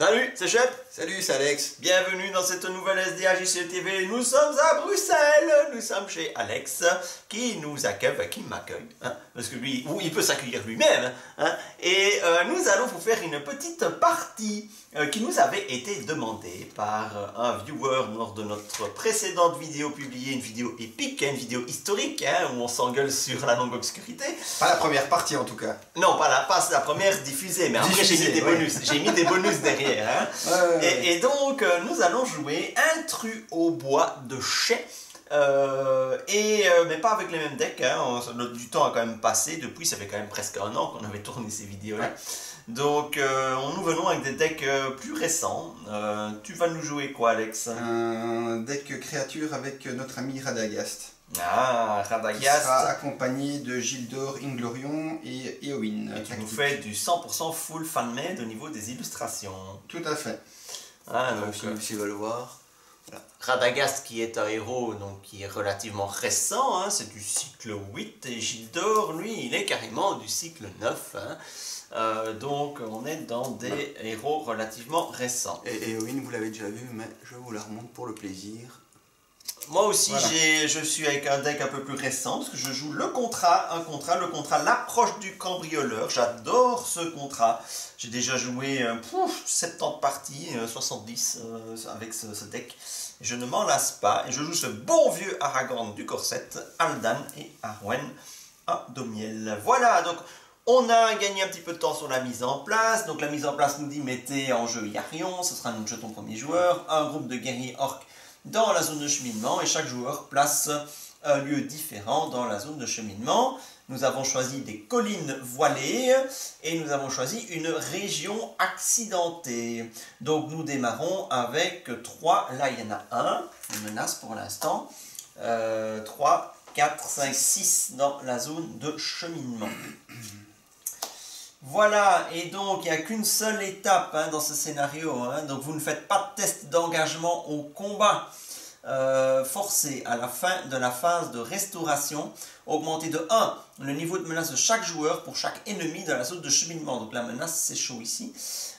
Salut, c'est Shep. Salut, c'est Alex. Bienvenue dans cette nouvelle SDAJC TV. Nous sommes à Bruxelles. Nous sommes chez Alex qui nous accueille, enfin, qui m'accueille, hein, parce que lui, ou il peut s'accueillir lui-même. hein, et euh, nous allons vous faire une petite partie euh, qui nous avait été demandée par euh, un viewer lors de notre précédente vidéo publiée, une vidéo épique, hein, une vidéo historique, hein, où on s'engueule sur la longue obscurité. Pas la première partie en tout cas. Non, pas la, pas la première diffusée, mais après j'ai mis des ouais. bonus. J'ai mis des bonus derrière. Hein. Ouais, ouais, ouais. Et, et donc, euh, nous allons jouer Intrus au bois de chais. Euh, et, euh, mais pas avec les mêmes decks. Hein. On- du temps a quand même passé. Depuis, ça fait quand même presque un an qu'on avait tourné ces vidéos-là. Donc, euh, on nous venons avec des decks plus récents. Tu vas nous jouer quoi, Alex? Un deck créature avec notre ami Radagast. Ah, Qui sera Radagast. accompagné de Gildor, Inglorion et Eowyn. Et tu nous fais du 100% full fan-made au niveau des illustrations. Tout à fait. Ah, Donc, donc, si, s'ils veulent voir. Radagast qui est un héros donc, qui est relativement récent, hein, c'est du cycle 8 et Gildor lui il est carrément du cycle 9. hein. Euh, donc on est dans des héros relativement récents. Et Eowyn, vous l'avez déjà vu, mais je vous la remonte pour le plaisir. Moi aussi Voilà. je suis avec un deck un peu plus récent parce que je joue le contrat, un contrat, le contrat l'approche du cambrioleur. J'adore ce contrat. J'ai déjà joué euh, pouf, 70 parties, euh, 70 euh, avec ce, ce deck. Je ne m'en lasse pas et je joue ce bon vieux Aragorn du Corset, Aldan et Arwen à Domiel. Voilà, donc on a gagné un petit peu de temps sur la mise en place. Donc la mise en place nous dit mettez en jeu Yarion, ce sera notre jeton premier joueur, un groupe de guerriers orques dans la zone de cheminement et chaque joueur place un lieu différent dans la zone de cheminement. Nous avons choisi des collines voilées et nous avons choisi une région accidentée. Donc nous démarrons avec 3, là il y en a un, une menace pour l'instant. Euh, 3, 4, 5, 6 dans la zone de cheminement. Voilà, et donc il n'y a qu'une seule étape hein, dans ce scénario. hein. donc vous ne faites pas de test d'engagement au combat. Euh, forcé à la fin de la phase de restauration, augmenter de 1 le niveau de menace de chaque joueur pour chaque ennemi dans la zone de cheminement. Donc la menace c'est chaud ici.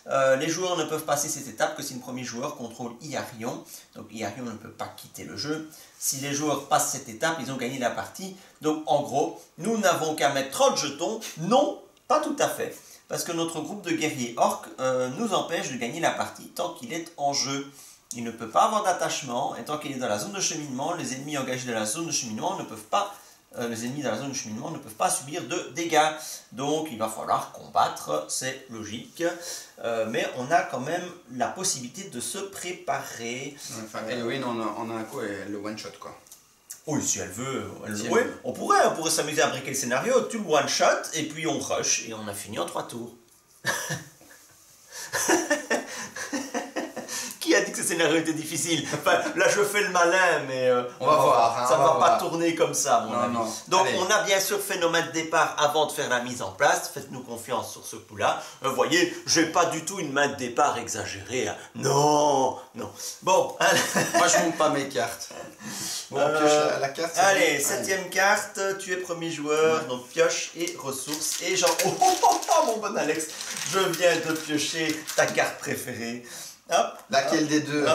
Euh, les joueurs ne peuvent passer cette étape que si le premier joueur contrôle Iarion. Donc Iarion ne peut pas quitter le jeu. Si les joueurs passent cette étape, ils ont gagné la partie. Donc en gros, nous n'avons qu'à mettre 30 jetons. Non, pas tout à fait. Parce que notre groupe de guerriers orques euh, nous empêche de gagner la partie tant qu'il est en jeu. Il ne peut pas avoir d'attachement, et tant qu'il est dans la zone de cheminement, les ennemis engagés dans la zone de cheminement ne peuvent pas, euh, les ennemis dans la zone de cheminement ne peuvent pas subir de dégâts. Donc il va falloir combattre, c'est logique. Euh, mais on a quand même la possibilité de se préparer. Enfin, Eowyn, on a, un coup, elle le one shot quoi. Oui, si elle veut, elle- Si elle ouais, veut. on pourrait, on pourrait s'amuser à briquer le scénario, tu le one shot, et puis on rush, et on a fini en trois tours. Qui a dit que ce scénario était difficile? Enfin, là je fais le malin, mais euh, On va voir, hein, ça ne va va pas tourner comme ça, mon Non, non. Donc Allez. on a bien sûr fait nos mains de départ avant de faire la mise en place. Faites-nous confiance sur ce coup-là. Euh, Vous voyez, j'ai pas du tout une main de départ exagérée. hein. Non, non. Bon. Moi je monte pas mes cartes. Bon, on Euh, pioche la, la carte. Allez, bon septième carte, tu es premier joueur, donc pioche et ressources. Et genre, oh, oh, oh, oh, mon bon Alex, je viens de piocher ta carte préférée. Hop, Laquelle des deux.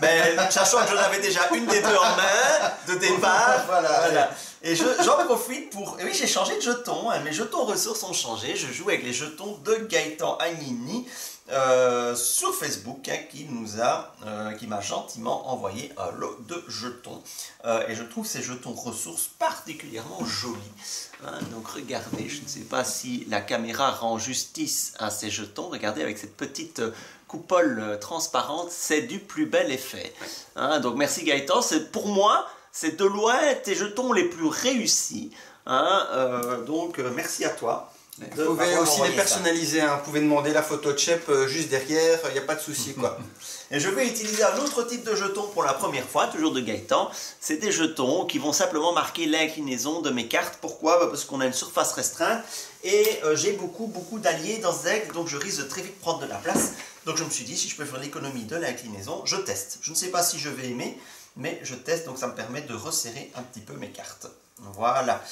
Ben, sachant que j'en avais déjà une des deux en main de départ. Voilà. Et je- j'en profite pour. et oui, j'ai changé de jeton. hein, mes jetons ressources ont changé. Je joue avec les jetons de Gaëtan Agnini euh, sur Facebook, hein, qui nous a, euh, qui m'a gentiment envoyé un lot de jetons. Euh, et je trouve ces jetons ressources particulièrement jolis. Hein. donc regardez, je ne sais pas si la caméra rend justice à ces jetons. Regardez avec cette petite euh, coupole euh, transparente, c'est du plus bel effet. Hein, donc merci Gaëtan, c'est pour moi, c'est de loin tes jetons les plus réussis. Hein, euh, donc merci à toi. Vous pouvez aussi les personnaliser, hein. vous pouvez demander la photo de Shep euh, juste derrière, il n'y a pas de souci quoi. Et je vais utiliser un autre type de jeton pour la première fois, toujours de Gaëtan. C'est des jetons qui vont simplement marquer l'inclinaison de mes cartes. Pourquoi? Bah, Parce qu'on a une surface restreinte et euh, j'ai beaucoup, beaucoup d'alliés dans ce deck, donc je risque de très vite prendre de la place. Donc je me suis dit, si je peux faire l'économie de l'inclinaison, je teste. Je ne sais pas si je vais aimer, mais je teste, donc ça me permet de resserrer un petit peu mes cartes. Voilà.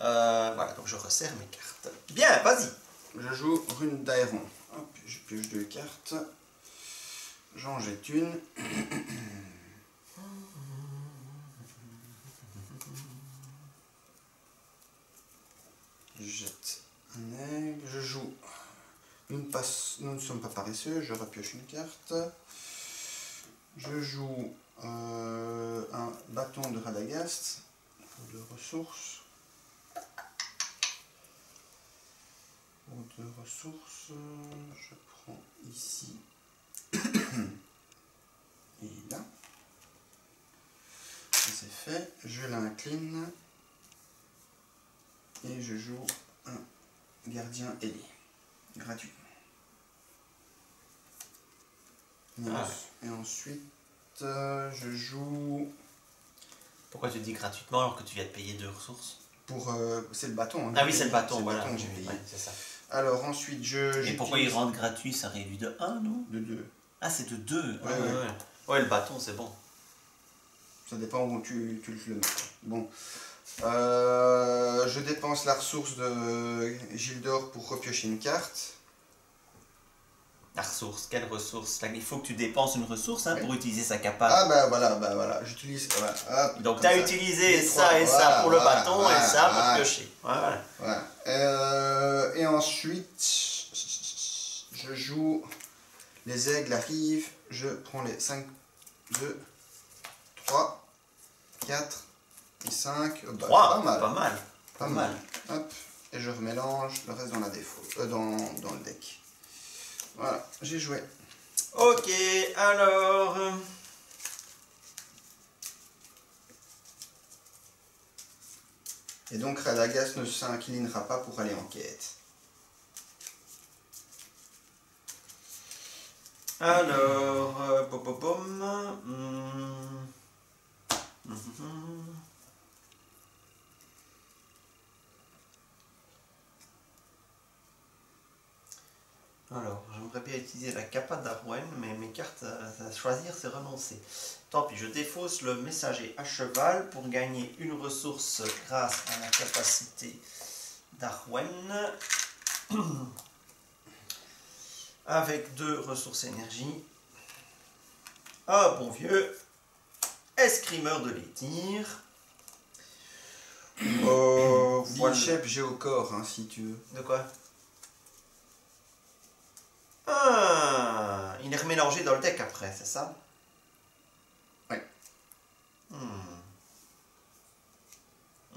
Euh, voilà, donc je resserre mes cartes. Bien, vas-y. Je joue rune d'Aéron. Je pioche deux cartes. J'en jette une. Je jette un aigle. Je joue. Nous ne, sommes pas paresseux. Je repioche une carte. Je joue euh, un bâton de Radagast deux ressources. Deux ressources, je prends ici et là. C'est fait. Je l'incline et je joue un gardien ailé gratuitement. Et, Ah. en- et ensuite, euh, je joue Pourquoi tu dis gratuitement alors que tu viens de payer deux ressources? pour. euh, c'est le bâton. hein. Ah oui, c'est le bâton, C'est voilà. que j'ai payé. Ouais, c'est ça. Alors ensuite, je. Et pourquoi il j'utilise rentre gratuit Ça réduit de 1, non De deux. Ah, c'est de 2. Ouais, ouais. ouais, le bâton, c'est bon. Ça dépend où tu, tu le mets. Bon. Euh, je dépense la ressource de Gildor pour repiocher une carte. La ressource, quelle ressource? Il faut que tu dépenses une ressource hein, Oui. pour utiliser sa capa. Ah bah voilà, bah voilà, j'utilise. Voilà, hop, Donc tu as ça. utilisé Les ça trois, et ça voilà, pour le bâton voilà, et ça pour piocher. Voilà. Euh, et ensuite, je joue. Les aigles arrivent. Je prends les 5, 2, 3, 4 et 5. Bah, 3, pas mal. Pas mal. Pas mal. Hop. Et je remélange le reste dans la défaut. euh, dans, dans le deck. Voilà, j'ai joué. Ok, alors. euh, Et donc Radagast ne s'inclinera pas pour aller en quête. Alors, euh, pom, pom, pom, hum, mhm. Alors, j'aimerais bien utiliser la capa d'Arwen, mais mes cartes à, choisir, c'est renoncer. Tant pis, je défausse le messager à cheval pour gagner une ressource grâce à la capacité d'Arwen. Avec deux ressources énergie. Ah, bon vieux. Escrimeur de l'étire. Euh, voilà. Bishop Géocor, hein, si tu veux. De quoi? Ah, il est remélangé dans le deck après, c'est ça? Ouais. Hmm.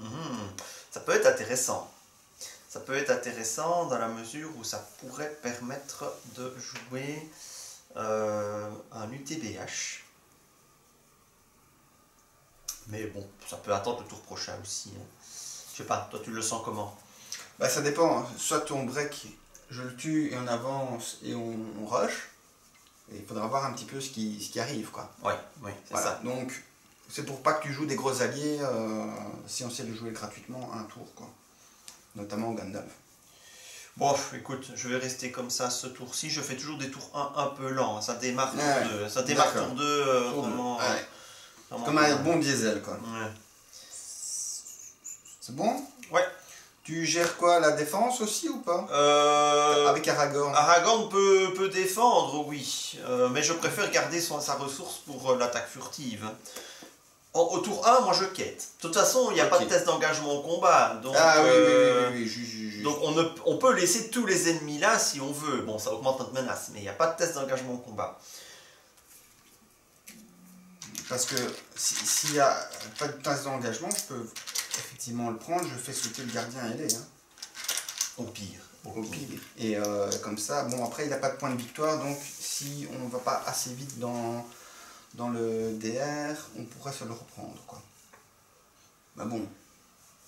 Mhm. Ça peut être intéressant. Ça peut être intéressant dans la mesure où ça pourrait permettre de jouer euh, un UTBH. Mais bon, ça peut attendre le tour prochain aussi. hein. Je sais pas, toi tu le sens comment? Bah ça dépend, hein. soit on break, je le tue et on avance et on, on rush. Et il faudra voir un petit peu ce qui, ce qui arrive quoi. Ouais, oui, c'est Voilà. ça. Donc c'est pour pas que tu joues des gros alliés euh, si on sait le jouer gratuitement un tour quoi. Notamment Gandalf. Bon, écoute, je vais rester comme ça ce tour-ci. Je fais toujours des tours 1 un peu lents. Ça démarre Ouais, tour 2. Ça démarre tour 2 euh, Tour deux. vraiment. Ouais. vraiment Comme un bon diesel quoi. Ouais. C'est bon? Ouais. Tu gères quoi La défense aussi ou pas? Euh, Avec Aragorn. Aragorn peut, peut défendre, oui. Euh, mais je préfère garder son, sa ressource pour euh, l'attaque furtive. En- au tour 1, moi je quête. De toute façon, il n'y a pas de test d'engagement au combat. Donc, ah oui, euh, oui, oui, oui, donc on, ne- on peut laisser tous les ennemis là si on veut. Bon, ça augmente notre menace, mais il n'y a pas de test d'engagement au combat. Parce que si- s'il n'y a pas de tasse d'engagement, je peux effectivement le prendre, je fais sauter le gardien et l'aider. Hein, Au pire. au pire. Et euh, comme ça, bon après il n'a pas de point de victoire, donc si on ne va pas assez vite dans, dans le DR, on pourrait se le reprendre. quoi. Bah bon.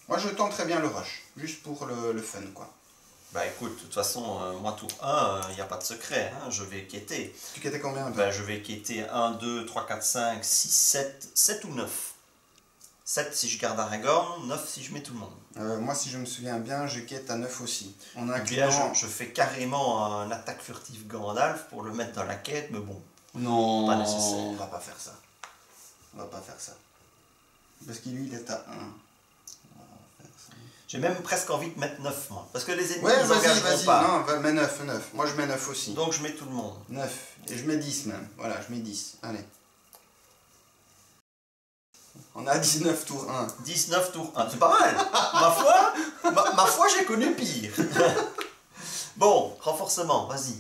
Moi je tente très bien le rush, juste pour le, le fun quoi. Bah écoute, de toute façon, euh, moi tour 1, il n'y a pas de secret, hein, je vais quêter. Tu quêtais combien Bah, je vais quêter 1, 2, 3, 4, 5, 6, 7, 7 ou 9. 7 si je garde Aragorn, 9 si je mets tout le monde. Euh, Moi si je me souviens bien, je quête à 9 aussi. Et puis là, je, je fais carrément un attaque furtive Gandalf pour le mettre dans la quête, mais bon. Non, Pas nécessaire. on va pas faire ça. On va pas faire ça. Parce qu'il lui il est à 1. J'ai même presque envie de mettre 9 moi. Parce que les ennemis, Ouais, vas-y, vas-y. pas. Non, mets 9, 9. Moi, je mets 9 aussi. Donc je mets tout le monde. 9. Et je mets 10 même. Voilà, je mets 10. Allez. On a 19 tour 1. 19 tours 1. C'est pas mal. ma foi, ma, ma foi j'ai connu pire. bon, renforcement, vas-y.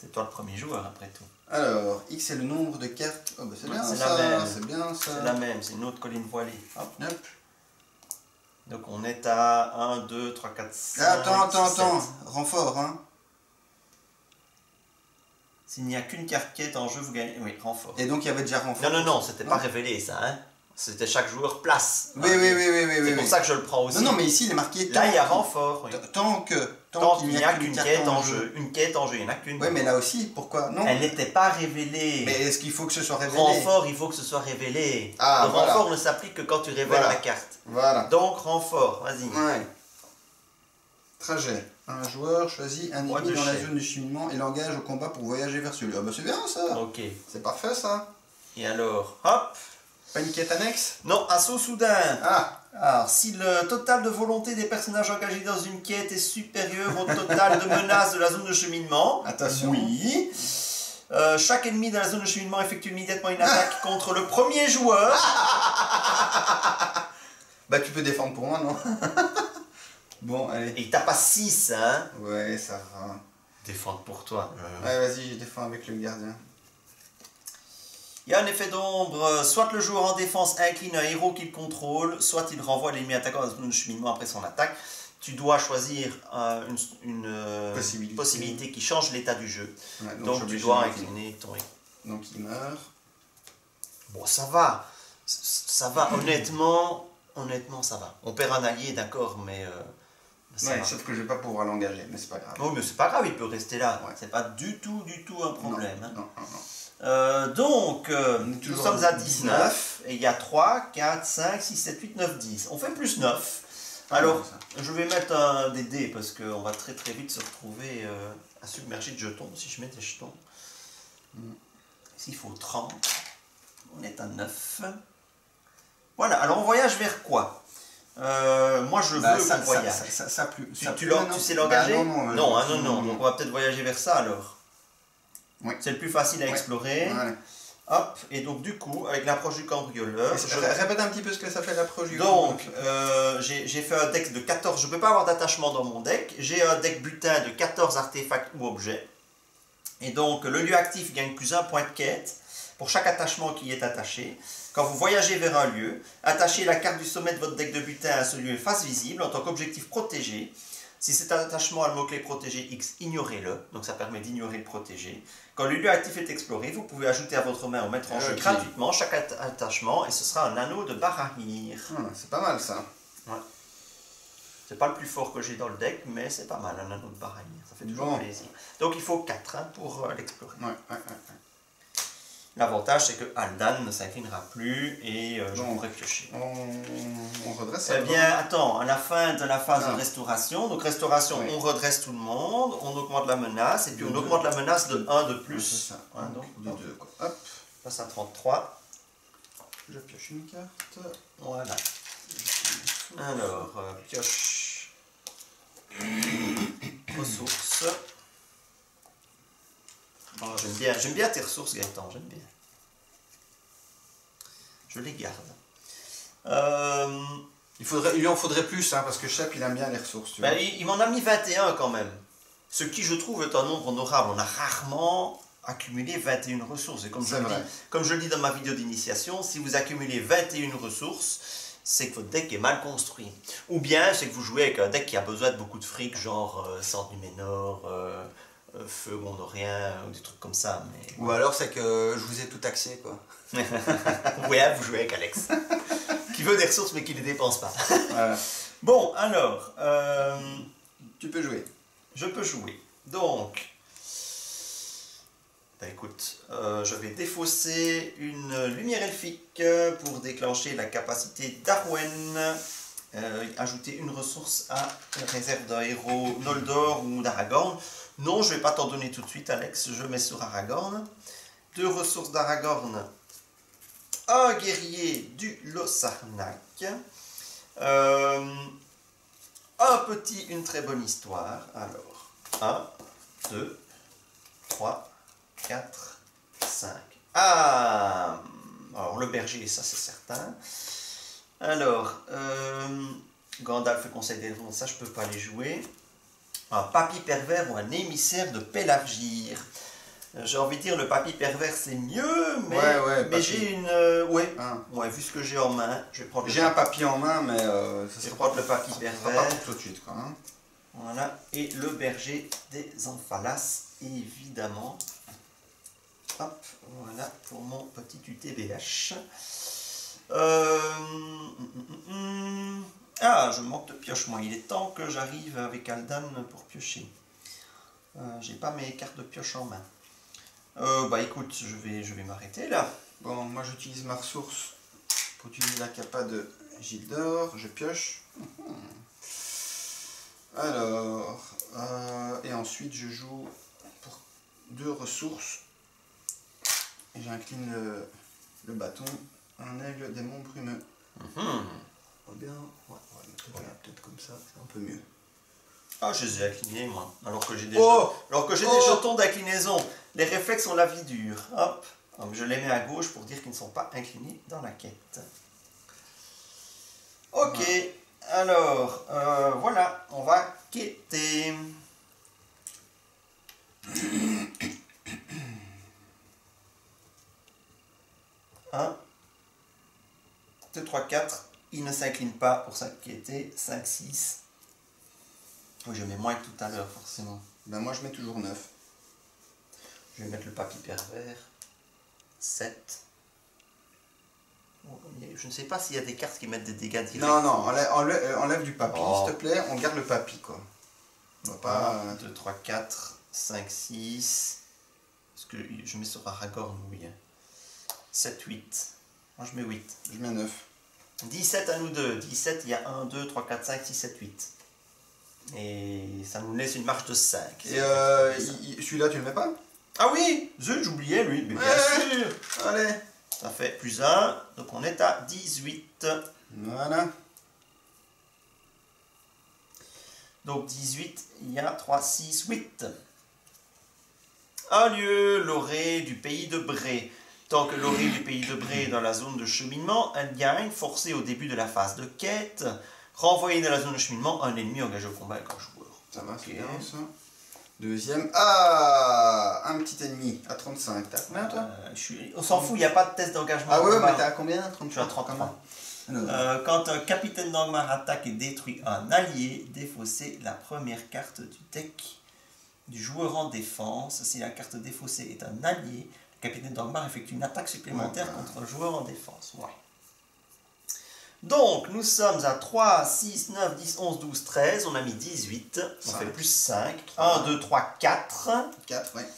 C'est toi le premier joueur après tout. Alors, X est le nombre de cartes. Oh, bah c'est bien C'est la ça. même. C'est bien ça. C'est la même, c'est une autre colline voilée. Hop. Hop. Donc on est à 1, 2, 3, 4, 5. Ah, attends, attends, 7. attends. Renfort, hein. S'il n'y a qu'une carte qui est en jeu, vous gagnez. Oui, renfort. Et donc, il y avait déjà renfort. Non, non, non, c'était pas révélé ça. Hein. C'était chaque joueur place. Oui, Hein. oui, oui, oui, oui. C'est oui, pour oui. ça que je le prends aussi. Non, non, mais ici, il est marqué. Là, il y a renfort. oui. Tant que. Tant qu'il n'y a qu'une quête en jeu. Une quête en jeu, il n'y en a qu'une. Oui, mais là aussi, pourquoi? Non. Elle n'était pas révélée. Mais est-ce qu'il faut que ce soit révélé? Renfort, il faut que ce soit révélé. Ah, le voilà. renfort ne s'applique que quand tu révèles Voilà. la carte. Voilà. Donc, renfort, vas-y. Ouais. Trajet. Un joueur choisit un ennemi dans la zone de cheminement et l'engage au combat pour voyager vers celui. Ah bah c'est bien ça Ok. C'est parfait ça Et alors, hop. Pas une quête annexe Non, assaut soudain. Ah Alors, si le total de volonté des personnages engagés dans une quête est supérieur au total de menaces de la zone de cheminement, Attention. oui. Euh, chaque ennemi de la zone de cheminement effectue immédiatement une attaque contre le premier joueur. Bah tu peux défendre pour moi non? Bon allez. Et il tape à 6, hein? Ouais ça va. Défendre pour toi. Ouais vas-y je défends avec le gardien. Il y a un effet d'ombre, soit le joueur en défense incline un héros qu'il contrôle, soit il renvoie l'ennemi attaquant dans de cheminement après son attaque. Tu dois choisir euh, une, une, euh, Possibilité. possibilité qui change l'état du jeu. Ouais, Donc tu dois incliner ton héros. Donc il meurt. Bon, ça va. Ça va, honnêtement. Honnêtement, ça va. On perd un allié, d'accord, mais. euh, ça Ouais, sauf que je vais pas pouvoir l'engager, mais c'est pas grave. Oui, mais c'est pas grave, il peut rester là. Ouais. C'est pas du tout, du tout un problème. hein. Non, non, non. Euh, donc, euh, nous sommes à à 19, et il y a 3, 4, 5, 6, 7, 8, 9, 10. On fait plus 9. Alors, je vais mettre un des dés parce qu'on va très très vite se retrouver euh, à submerger de jetons si je mets des jetons. Mm. S'il faut 30, on est à 9. Voilà, alors on voyage vers quoi? Euh, Moi je Bah, veux ça, qu'on ça, voyage. ça, ça, ça plus. tu, tu tu sais l'engager? Bah, non, non, non, euh, hein, non, non, donc on va peut-être voyager vers ça alors. Oui. C'est le plus facile à explorer. Voilà. Hop, et donc du coup, avec l'approche du cambrioleur, je- Répète un petit peu ce que ça fait l'approche du donc, euh, j'ai j'ai fait un deck de 14. Je ne peux pas avoir d'attachement dans mon deck. J'ai un deck butin de 14 artefacts ou objets. Et donc, le lieu actif gagne plus un point de quête pour chaque attachement qui y est attaché. Quand vous voyagez vers un lieu, attachez la carte du sommet de votre deck de butin à ce lieu face visible en tant qu'objectif protégé. Si cet attachement a le mot-clé protégé X, ignorez-le. Donc ça permet d'ignorer le protégé. Quand le lieu actif est exploré, vous pouvez ajouter à votre main ou mettre en jeu Ok. gratuitement chaque att- attachement et ce sera un anneau de Barahir. Ah, c'est pas mal ça. C'est pas le plus fort que j'ai dans le deck, mais c'est pas mal, un anneau de Barahir. Ça fait toujours Bon. plaisir. Donc il faut 4 pour euh, l'explorer. Ouais, ouais, ouais. L'avantage, c'est que Aldan ne s'inclinera plus et euh, je Bon. pourrai piocher. On, on redresse Eh bien, attends, à la fin de la phase Ah. de restauration, donc restauration, Oui. on redresse tout le monde, on augmente la menace, et puis De on deux. augmente la menace de 1 de Ouais, plus. ça. Ouais, donc, de hop. deux, quoi. Hop, On passe à 33. je pioche une carte. Voilà. Alors, euh, pioche. Ressources. Oh, j'aime bien, j'aime bien tes ressources, Gaëtan, j'aime bien. Je les garde. Euh, Il, faudrait, il lui en faudrait plus, hein, parce que Chap, il aime bien les ressources. Tu ben, vois. il, il m'en a mis 21 quand même. Ce qui, je trouve, est un nombre honorable. On a rarement accumulé 21 ressources. Et comme je, le dis, comme je le dis dans ma vidéo d'initiation, si vous accumulez 21 ressources, c'est que votre deck est mal construit. Ou bien c'est que vous jouez avec un deck qui a besoin de beaucoup de fric, genre euh, Sort du Ménor, euh, Feu Gondorien, ou des trucs comme ça. Mais... Ou alors c'est que je vous ai tout taxé quoi. ouais, vous jouez avec Alex. qui veut des ressources mais qui ne les dépense pas. Voilà. Bon, alors, euh, Tu peux jouer. je peux jouer. Donc, bah écoute, euh, je vais défausser une lumière elfique pour déclencher la capacité d'Arwen. Euh, ajouter une ressource à la réserve d'un héros Noldor ou d'Aragorn. Non, je ne vais pas t'en donner tout de suite, Alex. Je mets sur Aragorn. Deux ressources d'Aragorn. Un guerrier du Lossarnac. Euh, un petit, une très bonne histoire. Alors, 1, 2, 3, 4, 5. Ah Alors, le berger, ça c'est certain. Alors, euh, Gandalf conseille des ça je peux pas les jouer. Un papy pervers ou un émissaire de Pélargir. Euh, J'ai envie de dire le papy pervers c'est mieux, mais, Ouais, ouais, mais papy. j'ai une. euh, ouais, Hein. ouais, vu ce que j'ai en main, je vais prendre J'ai un papier en main, mais euh, ça je vais prendre le papy ça pervers. pas pour tout de suite. Quoi, hein. Voilà, et le berger des Amphalas, évidemment. Hop, voilà pour mon petit UTBH. Euh, hum, hum, hum. Ah, je manque de pioche, moi. Il est temps que j'arrive avec Aldan pour piocher. Euh, J'ai pas mes cartes de pioche en main. Euh, bah écoute, je vais, je vais m'arrêter là. Bon, moi j'utilise ma ressource pour utiliser la capa de Gildor. Je pioche. Mhm. Alors, euh, et ensuite je joue pour deux ressources. Et j'incline le, le bâton. Un aigle démon brumeux. Mhm. Bien. Ouais, on va le mettre là, peut-être comme ça, c'est un peu mieux. Ah, je les ai inclinés, moi. Alors que j'ai des, Oh alors que j'ai des Oh jetons d'inclinaison. Les réflexes ont la vie dure. Hop. Donc, je les mets à gauche pour dire qu'ils ne sont pas inclinés dans la quête. Ok. Alors, euh, voilà. On va quêter. Un, 2, 3, 4. Il ne s'incline pas pour s'inquiéter. 5, 6. Oui, je mets moins que tout à l'heure, forcément. Ben moi je mets toujours 9. Je vais mettre le papy pervers. 7. Je ne sais pas s'il y a des cartes qui mettent des dégâts directs. Non, non, enlève, enlève, euh, enlève du papy, Oh. s'il te plaît. On garde le papy, quoi. On va pas. 1, 2, 3, 4, 5, 6. Parce que je mets sur Aragorn, oui. 7, 8. Moi, je mets 8. Je mets 9. 17 à nous deux. 17, il y a 1, 2, 3, 4, 5, 6, 7, 8. Et ça nous laisse une marge de 5. Et euh, il- il- celui-là, tu le mets pas? Ah oui Zut, j'oubliais lui. Mais bien Ouais. sûr Allez Ça fait plus 1. Donc on est à 18. Voilà. Donc 18, il y a 3, 6, 8. A lieu l'orée du pays de Bré. Tant que l'orée du pays de Bré est dans la zone de cheminement, elle gagne, forcé au début de la phase de quête, renvoyer dans la zone de cheminement un ennemi engagé au combat avec un joueur. Ça va, c'est bien ça. Deuxième. Ah Un petit ennemi à 35. T'as combien toi Euh, je suis- On s'en fout, il n'y a pas de test d'engagement. Ah ouais, combat. mais t'es à combien 33 Je suis à 33. Alors, Euh, quand un capitaine d'Angmar attaque et détruit un allié, défaussez la première carte du deck du joueur en défense. Si la carte défaussée est un allié, le capitaine d'Angmar effectue une attaque supplémentaire contre le joueur en défense. Ouais. Donc, nous sommes à 3, 6, 9, 10, 11, 12, 13. On a mis 18. On fait plus 5. 1, 2, 3, 4. 4, ouais.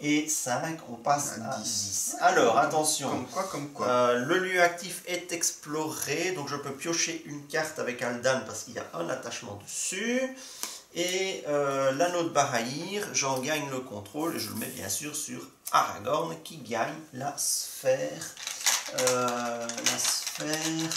Et 5, on passe À à 10. 10. Alors, attention. Comme quoi, comme quoi. Euh, le lieu actif est exploré, donc je peux piocher une carte avec Aldan parce qu'il y a un attachement dessus. Et euh, l'anneau de Barahir, j'en gagne le contrôle et je le mets bien sûr sur Aragorn qui gagne la sphère. euh, la sphère.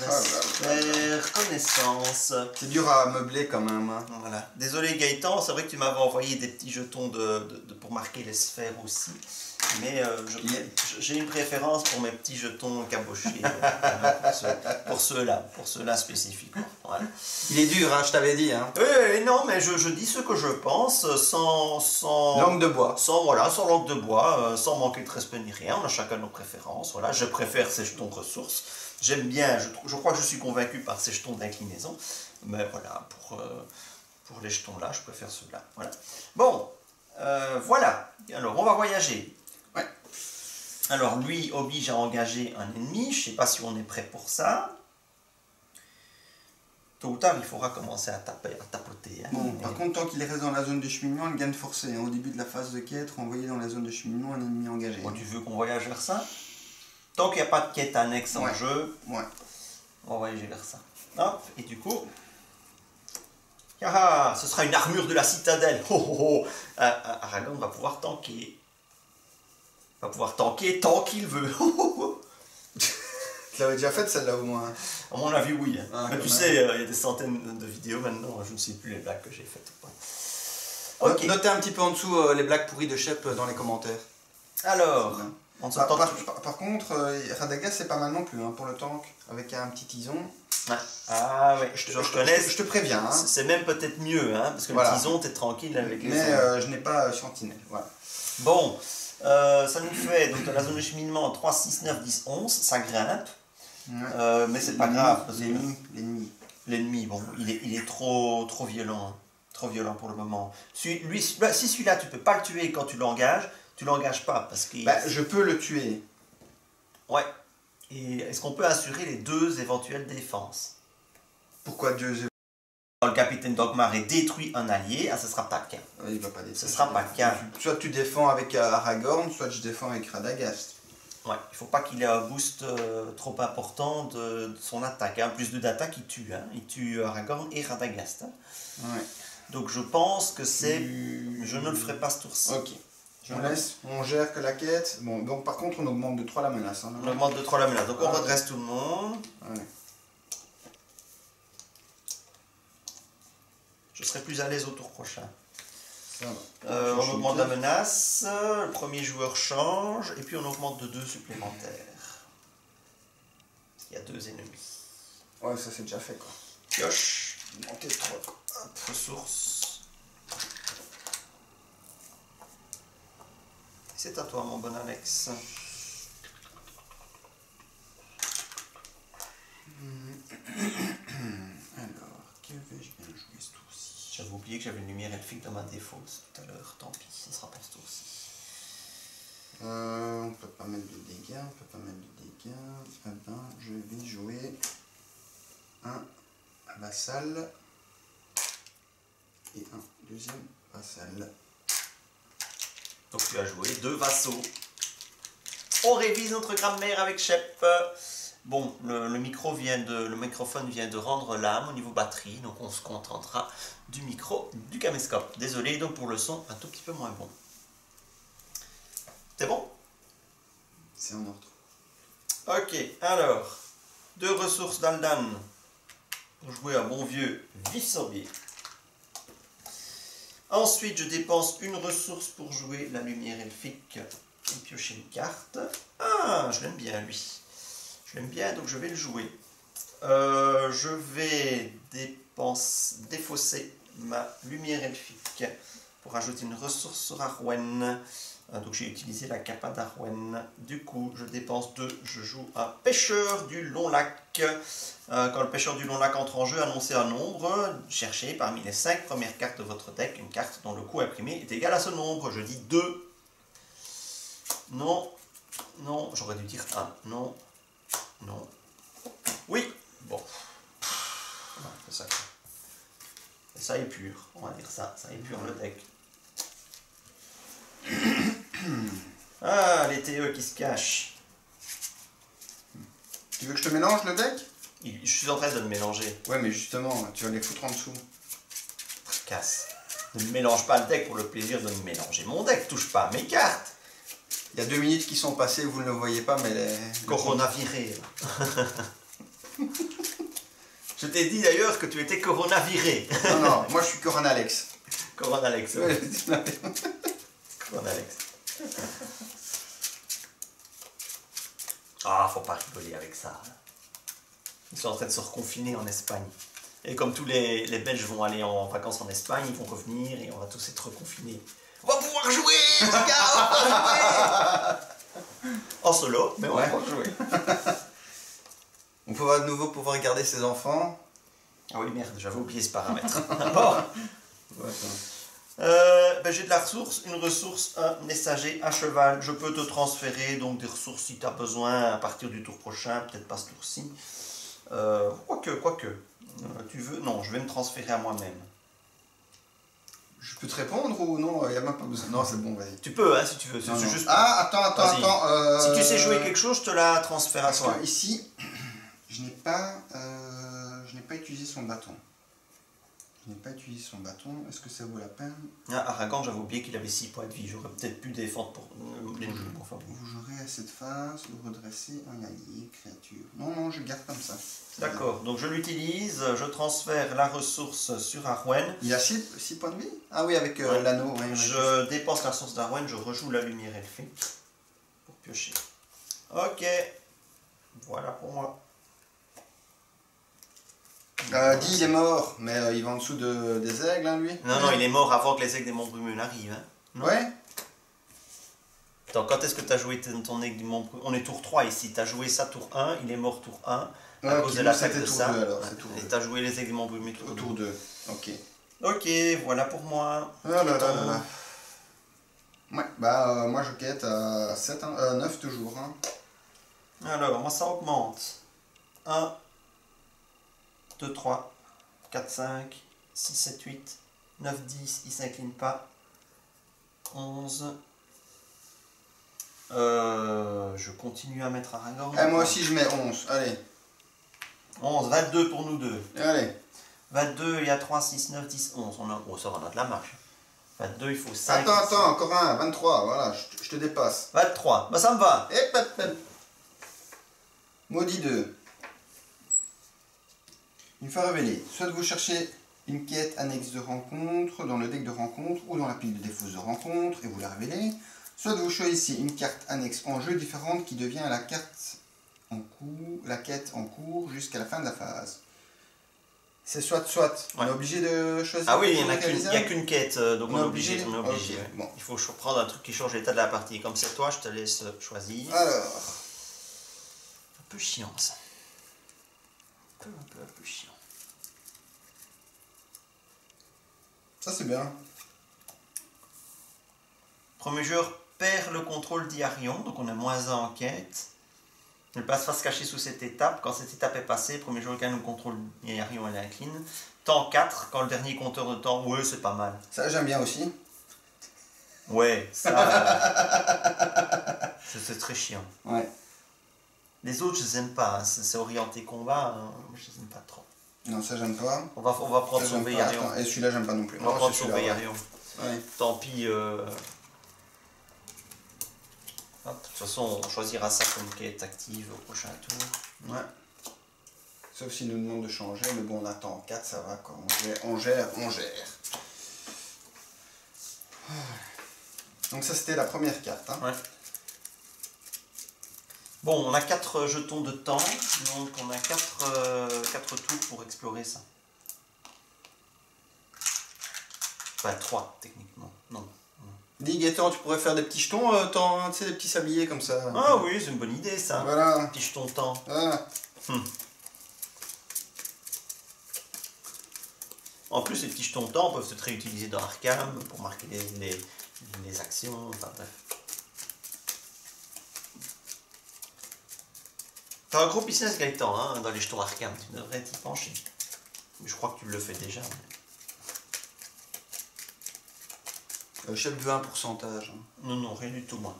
La là sphère connaissance. C'est dur à meubler quand même. hein. Voilà. Désolé Gaëtan, c'est vrai que tu m'avais envoyé des petits jetons de, de- de- pour marquer les sphères aussi. Mais euh, j'ai une préférence pour mes petits jetons cabochés. euh, pour ceux- pour ceux-là, pour ceux-là spécifiquement. Voilà. Il est dur, hein, je t'avais dit. Hein. Non, mais je, je dis ce que je pense sans, sans, Langue de bois. sans, voilà, sans langue de bois, euh, sans manquer de respect ni rien. On a chacun nos préférences. Voilà, je préfère ces jetons ressources. J'aime bien, je, crois que je suis convaincu par ces jetons d'inclinaison. Mais voilà, pour, pour les jetons là, je préfère ceux-là. Voilà. Bon, voilà. Alors, on va voyager. Alors, lui oblige à engager un ennemi. Je ne sais pas si on est prêt pour ça. Tôt ou tard, il faudra commencer à, taper, à tapoter. hein. Bon, par contre, tant qu'il reste dans la zone de cheminement, il gagne forcé. hein. Au début de la phase de quête, renvoyer dans la zone de cheminement un ennemi engagé. Bon, tu veux qu'on voyage vers ça? Tant qu'il n'y a pas de quête annexe en jeu, Ouais. on va voyager vers ça. Hop, et du coup. Ah, ce sera une armure de la citadelle. Oh, oh, oh. Euh, euh, Aragorn va pouvoir tanker. Va pouvoir tanker tant qu'il veut. Tu l'avais déjà faite celle-là au moins À mon avis, oui. Ah, Mais quand tu sais, euh, il y a des centaines de vidéos maintenant, je ne sais plus les blagues que j'ai faites ou pas. Notez un petit peu en dessous euh, les blagues pourries de Shep euh, dans les commentaires. alors, on Par, par- par- contre, euh, Radagast c'est pas mal non plus hein, pour le tank, avec un petit tison. Ah ouais, Je te, je, je te- reconnais, je te préviens, hein. c'est même peut-être mieux, hein, parce que Voilà. le tison, t'es tranquille avec les mais je n'ai pas sentinelle. Voilà. Bon, euh, ça nous fait donc la zone de cheminement 3, 6, 9, 10, 11, ça grimpe, Ouais. euh, mais c'est pas grave, parce que L'ennemi, l'ennemi. l'ennemi, bon, il est, il est trop, trop violent, hein. trop violent pour le moment. Celui- lui, celui-là- si celui-là, tu peux pas le tuer quand tu l'engages, tu l'engages pas, parce qu'il... Bah, je peux le tuer. Ouais. Et est-ce qu'on peut assurer les deux éventuelles défenses? Pourquoi Dieu Capitaine Dogmar est détruit un allié, ah, ce sera pas le cas. Euh, Il va pas détruire. Ce sera pas le cas. Soit tu défends avec euh, Aragorn, soit je défends avec Radagast. Ouais, il faut pas qu'il ait un boost euh, trop important de, de son attaque. Hein. Plus de d'attaque, il tue. Hein. Il tue Aragorn et Radagast. hein. Ouais. Donc je pense que c'est... Je ne le ferai pas ce tour-ci. Ok. Je On laisse, on gère que la quête. Bon, donc par contre, on augmente de 3 la menace. hein, On augmente de 3 la menace. Donc on redresse tout le monde. Ouais. Je serai plus à l'aise au tour prochain. Ça va. Euh, on augmente la menace, le premier joueur change, et puis on augmente de 2 supplémentaires. Il y a deux ennemis. Ouais, ça c'est déjà fait quoi. Pioche, Augmenter de 3 quoi. ressources. C'est à toi mon bon Alex. Alors, que vais-je bien jouer ce tour-ci J'avais oublié que j'avais une lumière elfique dans ma défausse tout à l'heure. Tant pis, ce sera pas ce tour-ci. euh, On peut pas mettre de dégâts, on peut pas mettre de dégâts. Eh ben, je vais jouer un vassal et un deuxième vassal. Donc tu as joué deux vassaux. On révise notre grammaire avec Shep. Bon, le, le micro vient de, le microphone vient de rendre l'âme au niveau batterie, donc on se contentera du micro du caméscope. Désolé donc pour le son un tout petit peu moins bon. C'est bon? C'est en ordre. Ok, alors, deux ressources d'Aldan pour jouer un bon vieux vif sorbier. Ensuite, je dépense une ressource pour jouer la lumière elfique et piocher une carte. Ah, je l'aime bien lui. Je l'aime bien, donc je vais le jouer. Euh, je vais défausser ma lumière elfique pour ajouter une ressource sur Arwen. Euh, Donc j'ai utilisé la capa d'Arwen. Du coup, je dépense 2. Je joue un pêcheur du long lac. Euh, quand le pêcheur du long lac entre en jeu, annoncez un nombre. Cherchez parmi les 5 premières cartes de votre deck une carte dont le coût imprimé est égal à ce nombre. Je dis 2. Non. Non. J'aurais dû dire 1. Non. Non. Oui. Bon. Ouais, c'est ça. Ça est pur. On va dire ça. Ça est pur le deck. Ah, les TE qui se cachent. Tu veux que je te mélange le deck? Il- Je suis en train de le mélanger. Ouais, mais justement, tu vas les foutre en dessous. Casse. Ne mélange pas le deck pour le plaisir de me mélanger mon deck. Touche pas à mes cartes. Il y a deux minutes qui sont passées, vous ne le voyez pas, mais les... Coronaviré. je t'ai dit d'ailleurs que tu étais coronaviré. Non, non, moi je suis Corona Alex. Coronalex. Ouais, Coronalex. Ah, faut pas rigoler avec ça. Ils sont en train de se reconfiner en Espagne. Et comme tous les, les Belges vont aller en vacances en Espagne, ils vont revenir et on va tous être reconfinés. On va pouvoir jouer, les gars, on va jouer En solo, mais on va Ouais. pouvoir jouer. On peut de nouveau pouvoir garder ses enfants. Ah oui, merde, j'avais oublié ce paramètre. bon. Ouais, attends. Euh, ben, j'ai de la ressource, une ressource, un messager à cheval. Je peux te transférer donc des ressources si tu as besoin à partir du tour prochain, peut-être pas ce tour-ci. Euh, quoique, quoique. Euh, tu veux? Non, je vais me transférer à moi-même. Je peux te répondre ou non Il n'y a même pas besoin. Non, c'est bon, vas-y. Tu peux, hein, si tu veux. C'est Non, c'est non. juste. Ah, attends, attends, attends. euh, Si tu sais jouer quelque chose, je te la transfère à toi. ici, je n'ai pas, euh, je n'ai pas utilisé son bâton. Je Il n'a pas utilisé son bâton. Est-ce que ça vaut la peine? Ah, Aragorn, j'avais oublié qu'il avait 6 points de vie. J'aurais peut-être pu défendre pour euh, les nuls. Enfin, bon. Vous jouerez à cette phase ou redresser un allié, créature. Non, non, je garde comme ça. D'accord, donc je l'utilise, je transfère la ressource sur Arwen. Il a 6 points de vie? Ah oui, avec euh, Ouais. l'anneau. ouais, ouais. Je dépense la ressource d'Arwen, je rejoue la lumière elfée pour piocher. Ok, voilà pour moi. Euh, dit il est mort, mais euh, il va en dessous de, des aigles, hein, lui. Non, non, il est mort avant que les aigles des monts brumeux n'arrivent. Hein. Ouais Attends, quand est-ce que tu as joué ton, ton aigle du mont brumeux On est tour 3 ici, tu as joué ça tour 1, il est mort tour 1 à Ouais, cause de l'attaque de tour ça. 2 alors, Ouais. c'est tour Et 2. tu as joué les aigles des monts brumeux tour 2. Autour 2. Ok. Ok, voilà pour moi. Ah là là là là. Ouais, bah euh, moi je quête à 7, hein, euh, 9 toujours. Hein. Alors, moi ça augmente. 1, 2, 3, 4, 5, 6, 7, 8, 9, 10, il s'incline pas. 11. Euh, je continue à mettre Aragorn. Eh, moi aussi je mets 11. Allez, 11, 22 pour nous deux. allez. 22, il y a 3, 6, 9, 10, 11. On a, oh, ça va, on a de la marche. 22, il faut 5. Attends, attends, encore un, 23, voilà, je, te- je te dépasse. 23, bah ça me va. Hep. Maudit 2. Une fois révélé, soit vous cherchez une quête annexe de rencontre dans le deck de rencontre ou dans la pile de défauts de rencontre et vous la révélez, soit vous choisissez une carte annexe en jeu différente qui devient la carte en cours, la quête en cours jusqu'à la fin de la phase. C'est soit soit. On est obligé de choisir. Ah oui, il n'y a qu'une quête, euh, donc on, est obligé. On est obligé bon. Il faut prendre un truc qui change l'état de la partie. Comme c'est toi, je te laisse choisir. Alors, Un peu chiant ça. Un peu, un peu, un peu chiant. Ça c'est bien. Premier joueur perd le contrôle d'Iarion, donc on a moins 1 en quête. Il passe face cachée sous cette étape. Quand cette étape est passée, premier joueur gagne le contrôle d'Iarion et l'incline. Temps 4, quand le dernier compteur de temps, ouais, c'est pas mal. Ça j'aime bien aussi. Ouais, ça. c'est- très chiant. Ouais. Les autres, je les aime pas. hein. C'est orienté combat. hein. Je les aime pas trop. Non, ça j'aime pas. On va, on va prendre Ça. Yarion. Attends, Et celui-là j'aime pas non plus. On va prendre ouais. Ouais. Tant pis. euh, De toute façon, on choisira ça comme quête active au prochain tour. Ouais. Sauf s'il nous demande de changer, mais bon, on attend 4, ça va quoi. On gère, on gère. On gère. Donc ça c'était la première carte. Hein. Ouais. Bon, on a 4 jetons de temps, donc on a 4 tours pour explorer ça. Enfin, 3 techniquement. Non. Dis Gaëtan, tu pourrais faire des petits jetons, euh, tu sais, des petits sabliers comme ça. Ah oui, c'est une bonne idée ça. Voilà. Petit jeton temps. Voilà. En plus, les petits jetons temps peuvent être réutilisés dans Arkham pour marquer les, les, les actions. Enfin bref. T'as un gros business Gaëtan hein, dans les jetons Arkham. Tu devrais t'y pencher. Mais je crois que tu le fais déjà. Euh, chef veut un pourcentage. hein. Non, non, rien du tout moi.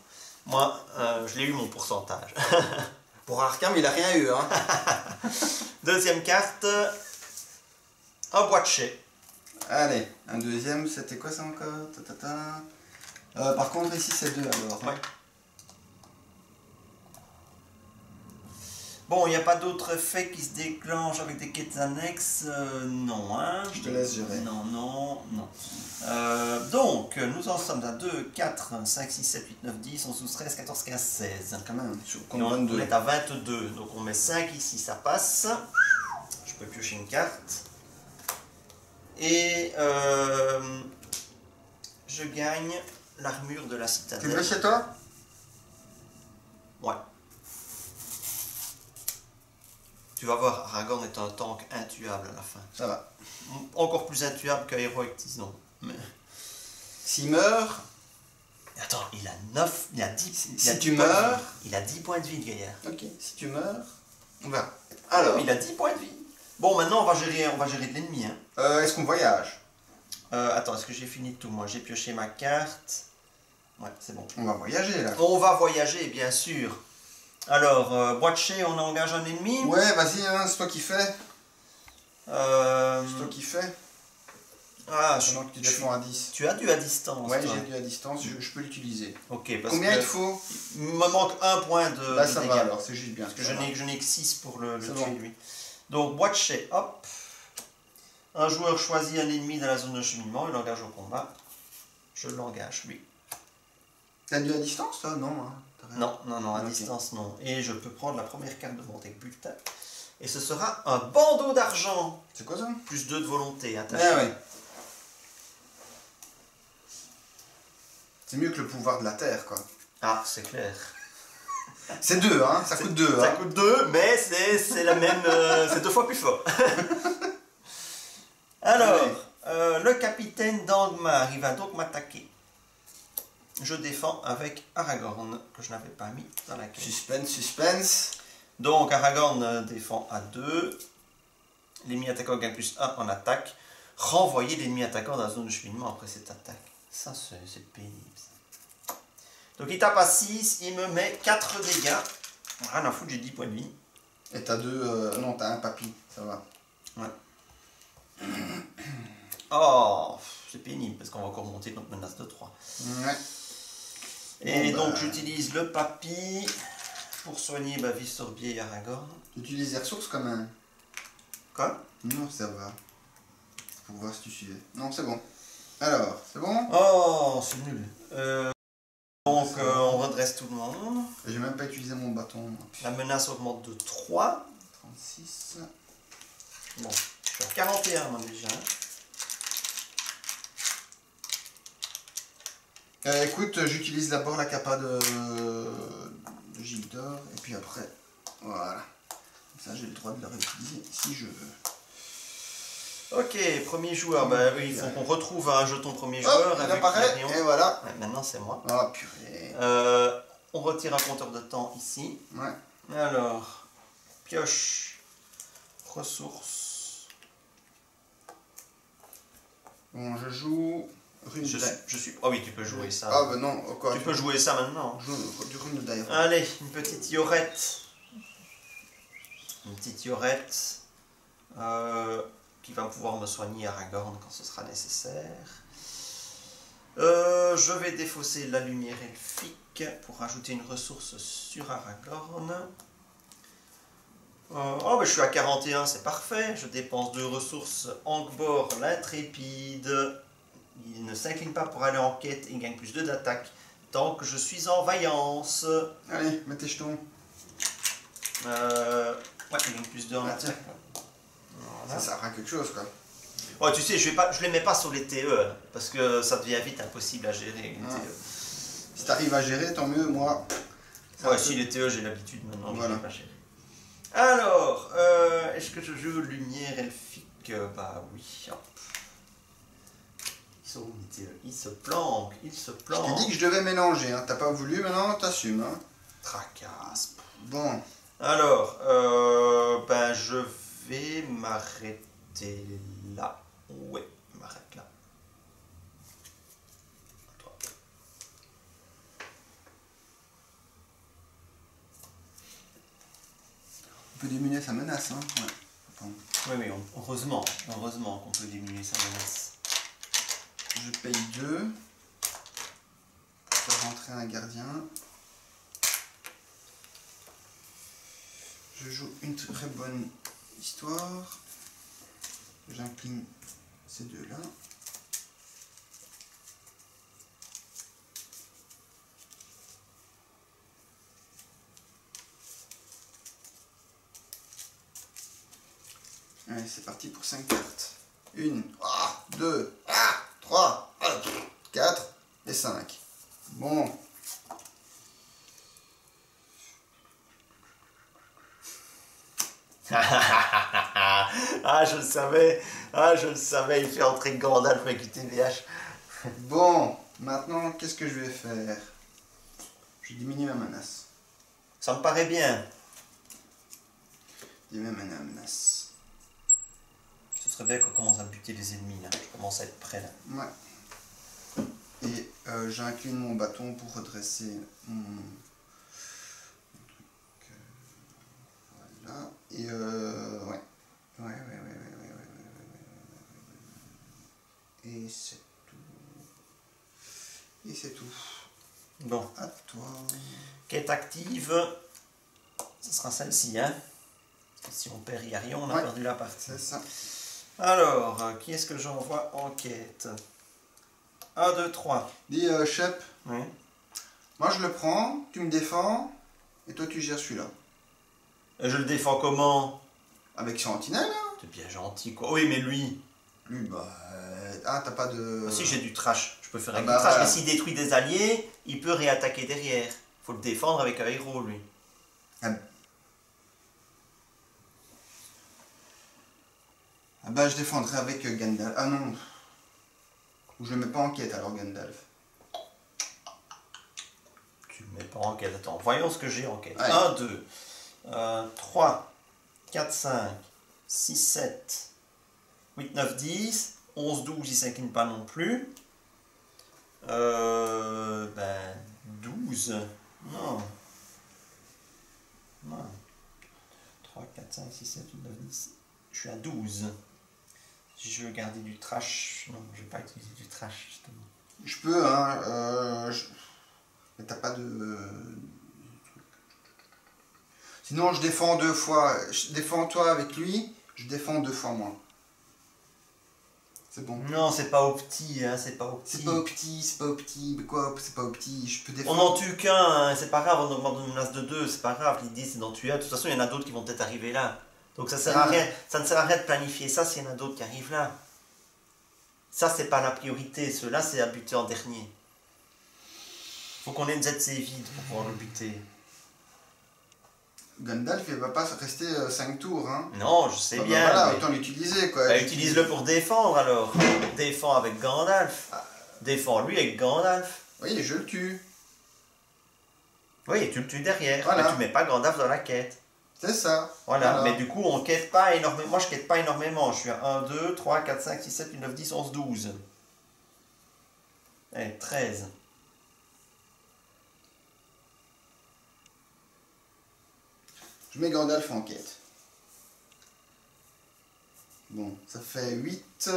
Moi, euh, je l'ai eu mon pourcentage. Pour Arkham, il a rien eu. Hein. Deuxième carte. Un bois de. Allez, un deuxième, c'était quoi ça encore? Ta, ta, ta. Euh, Par contre, ici c'est deux alors. hein. Bon, il n'y a pas d'autres effets qui se déclenchent avec des quêtes annexes euh, Non, hein Je te laisse gérer. Non, non, non. Euh, donc, nous en sommes à 2, 4, 5, 6, 7, 8, 9, 10, 11, 12, 13, 14, 15, 16. Quand même, sur on, 22. on est à 22, donc on met 5 ici, ça passe. Je peux piocher une carte. Et euh, je gagne l'armure de la Tu citadelle. veux chez toi? Ouais. Tu vas voir, Aragorn est un tank intuable à la fin. Ça va. Encore plus intuable qu'un héros avec Tizon. Mais... S'il meurt, Attends, il a 9, il a 10, il si a tu 10 points de meurs- vie. Il a 10 points de vie, le gaillard. ok, si tu meurs, on verra. Alors, Il a 10 points de vie. Bon, maintenant on va gérer, on va gérer de l'ennemi. Hein. euh, est-ce qu'on voyage? Euh, attends, est-ce que j'ai fini tout Moi, j'ai pioché ma carte. Ouais, c'est bon. On va voyager là. On va voyager, bien sûr. Alors, euh, on engage un ennemi. Ouais, vas-y, hein, c'est toi qui fais. Euh, C'est toi qui fais. Ah, je- que tu défends à 10. tu as du à distance. Ouais, j'ai dû à distance, je, je peux l'utiliser. Ok, parce Combien que il te faut? il me manque un point de, Là, de ça dégâts. va alors, c'est juste bien. Parce que je n'ai, je n'ai que 6 pour le, le tuer, bon. lui. Donc, boîte chez hop. Un joueur choisit un ennemi dans la zone de cheminement, il l'engage au combat. Je l'engage, lui. T'as dû à distance, toi? Non, hein, Non, non, non, à distance, non. Et je peux prendre la première carte de mon deck bulletin. Et ce sera un bandeau d'argent. C'est quoi ça? Plus 2 de volonté Ah attaché. ouais. C'est mieux que le pouvoir de la terre, quoi. Ah, c'est clair. C'est deux, hein Ça coûte deux, Ça hein coûte 2, mais c'est, la même. euh, c'est deux fois plus fort. Alors, euh, le capitaine d'Angmar, il va donc m'attaquer. Je défends avec Aragorn, que je n'avais pas mis dans la case. Suspense, suspense. Donc Aragorn euh, défend à 2. L'ennemi attaquant gagne plus 1 en attaque. Renvoyer l'ennemi attaquant dans la zone de cheminement après cette attaque. Ça, c'est, pénible. ça. Donc il tape à 6, il me met 4 dégâts. Rien à foutre, j'ai 10 points de vie. Et t'as deux... euh, non, t'as un papy, ça va. Oh, c'est pénible parce qu'on va encore monter notre menace de 3. Ouais. Et Bon, donc bah. j'utilise le papy pour soigner bah, Vistorbier et Aragorn. Tu utilises les ressources quand même. Quoi? Non, ça va. Pour voir si tu suivais. Non, c'est bon. Alors, c'est bon? Oh, c'est nul. Euh, donc Ça euh, on redresse tout le monde. J'ai même pas utilisé mon bâton. La menace augmente de 3. 36. Bon, je suis à 41 moi déjà. Euh, écoute, j'utilise d'abord la capa de, de Gildor, et puis après, voilà. Comme ça, j'ai le droit de la réutiliser si je veux. Ok, premier joueur. Bah oui, il faut qu'on retrouve un jeton premier joueur. Il avec apparaît, et voilà. Ouais, maintenant c'est moi. Oh, purée. Euh, on retire un compteur de temps ici. Ouais. Alors, pioche, ressources. Bon, je joue rune Je de suis, Di- je suis. Oh oui, tu peux jouer ça. Ah, bah non, quoi. tu peux jouer ça maintenant. Joue du rune de. Allez, une petite yorette. Une petite yorette euh, qui va pouvoir me soigner Aragorn quand ce sera nécessaire. Euh, je vais défausser la lumière elfique pour rajouter une ressource sur Aragorn. Euh, oh, ben, je suis à 41, c'est parfait. Je dépense deux ressources. Angbor, l'intrépide. Il ne s'incline pas pour aller en quête et gagne plus 2 d'attaque tant que je suis en vaillance. Allez, mets tes jetons. Euh, ouais, il gagne plus 2 en Ah, attaque. Ça sert à quelque chose, quoi. Ouais, tu sais, je ne les mets pas sur les TE parce que ça devient vite impossible à gérer. les Ah. TE. Si t'arrives à gérer, tant mieux. Moi, Ouais, peu- si les TE, j'ai l'habitude maintenant, Voilà. je ne pas gérer. Alors, euh, est-ce que je joue lumière elfique? Bah oui. Sont où Ils se planquent, ils se je t'ai dit que je devais mélanger. Hein. T'as pas voulu, maintenant t'assumes. Hein. Tracasse. Bon, Alors, euh, ben je vais m'arrêter là. Ouais, m'arrête là. On peut diminuer sa menace. Hein. Ouais. Oui, oui, heureusement, heureusement qu'on peut diminuer sa menace. Je paye 2. Faire rentrer un gardien. Je joue une très bonne histoire. J'incline ces deux-là. Allez, c'est parti pour 5 cartes. 1, 2, 3. Savais, ah, je le savais, il fait entrer Gandalf avec UTVH. Bon, maintenant, qu'est-ce que je vais faire? Je diminue ma menace. Ça me paraît bien. Diminue ma menace. Ce serait bien qu'on commence à buter les ennemis, là. Je commence à être prêt, là. Ouais. Et euh, j'incline mon bâton pour redresser mon, euh, Voilà. Et euh, ouais. Ouais, ouais, ouais, Et c'est tout. Et c'est tout. Bon, À toi. quête active, ce sera celle-ci. Hein si on perd, rien, on a Ouais. perdu la partie. C'est ça. Alors, qui est-ce que j'envoie en quête? 1, 2, 3. Dis, euh, Shep, Oui. moi je le prends, tu me défends, et toi tu gères celui-là. Et je le défends comment? Avec Sentinelle, hein C'est bien gentil, quoi. Oui, mais lui. Lui, bah. euh, Ah, t'as pas de. Ah, si j'ai du trash, je peux faire Ah avec bah du trash. voilà. Mais s'il détruit des alliés, il peut réattaquer derrière. faut le défendre avec un héros, lui. Ah bah, je défendrai avec euh, Gandalf. Ah non. Ou je le mets pas en quête alors, Gandalf. Tu le mets pas en quête. Attends, voyons ce que j'ai en quête. Ouais. 1, 2, 3, 4, 5, 6, 7, 8, 9, 10, 11, 12, il s'incline pas non plus. Euh, ben, 12. Non. Non. 3, 4, 5, 6, 7, 8, 9, 10. Je suis à 12. Si je veux garder du trash, non, je vais pas utiliser du trash justement. Je peux, hein. euh, Mais t'as pas de. Sinon, je défends deux fois. Je défends toi avec lui, je défends deux fois moi. C'est bon. Non, c'est pas au petit, hein, c'est pas au petit. C'est pas au petit, c'est pas au petit. Mais quoi, c'est pas au petit Je peux On n'en tue qu'un, hein, c'est pas grave, on augmente une menace de deux, c'est pas grave, l'idée c'est d'en tuer un. De toute façon, il y en a d'autres qui vont peut-être arriver là. Donc ça, sert à rien, ça ne sert à rien de planifier ça s'il y en a d'autres qui arrivent là. Ça, c'est pas la priorité, ceux-là, c'est à buter en dernier. Faut qu'on ait une ZC vide pour pouvoir le buter. Gandalf, il va pas rester 5 tours. Hein. Non, je sais Bah, bah, bien. voilà, mais- autant l'utiliser quoi. Bah, utilise-le pour défendre alors. Défends avec Gandalf. Défends-lui avec Gandalf. Oui, je le tue. Oui, tu le tues derrière. Voilà. Mais tu mets pas Gandalf dans la quête. C'est ça. Voilà, mais du coup, on quête pas énormément. Moi, je quête pas énormément. Je suis à 1, 2, 3, 4, 5, 6, 7, 8, 9, 10, 11, 12. Eh, 13. Je mets Gandalf en quête. Bon, ça fait 8,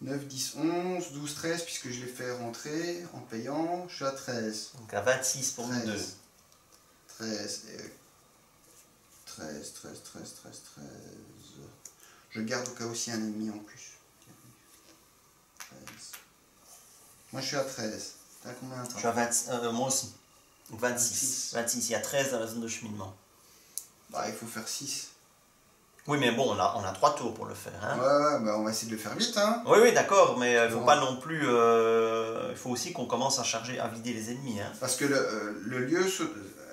9, 10, 11, 12, 13, puisque je l'ai fait rentrer en payant. Je suis à 13. Donc à 26 pour nous 13. deux. 13, et 13, 13, 13, 13, 13. Je garde au cas où s'il y a un ennemi en plus. 13. Moi je suis à 13. T'as combien Je suis à 20, euh, moi aussi. Donc 26. 26. 26. Il y a 13 dans la zone de cheminement. Bah il faut faire 6. Oui, mais bon, on a, on a 3 tours pour le faire. Hein. Ouais, ouais, bah on va essayer de le faire vite, hein. Oui, oui, d'accord, mais il ne faut Bon. pas non plus. euh, Il faut aussi qu'on commence à charger, à vider les ennemis. Hein. Parce que le, euh, le lieu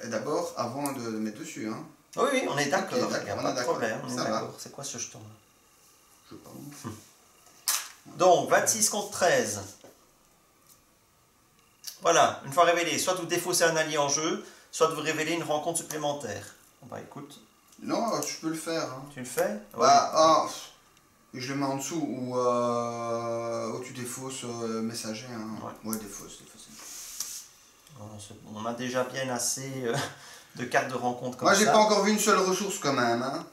est d'abord avant de le mettre dessus, hein. Oui, oui, on est d'accord. Il n'y a pas de problème. on est Ça va. d'accord. C'est quoi ce jeton? Là Je sais pas. Donc, 26 contre 13. Voilà, une fois révélé, soit vous défaussez un allié en jeu, soit vous révélez une rencontre supplémentaire. Bah écoute, Non, je peux le faire, hein. tu le fais? Bah, ah, je le mets en dessous ou euh, où tu défausses euh, messager. Hein. Ouais, défausse, défausse. Ouais, c'est- On a déjà bien assez euh, de cartes de rencontre comme Moi, j'ai ça. pas encore vu une seule ressource quand même. Hein.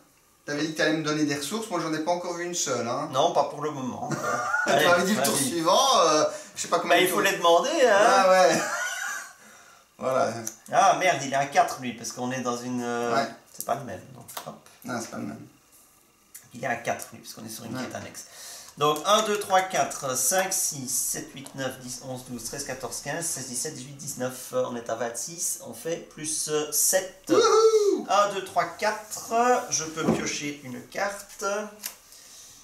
T'avais dit que t'allais me donner des ressources, moi j'en ai pas encore vu une seule. Hein. Non, pas pour le moment. Tu m'avais dit le tour suivant, euh, je sais pas combien Bah, il faut les demander, hein Ah ouais. Voilà. Ah merde, il est à 4 lui, parce qu'on est dans une... euh, Ouais. C'est pas le même, donc hop. Non, c'est pas le même. Il est à 4 lui, parce qu'on est sur une Ouais. quête annexe. Donc 1, 2, 3, 4, 5, 6, 7, 8, 9, 10, 11, 12, 13, 14, 15, 16, 17, 18, 19. euh, On est à 26. On fait plus euh, 7. 1, 2, 3, 4. Je peux piocher une carte.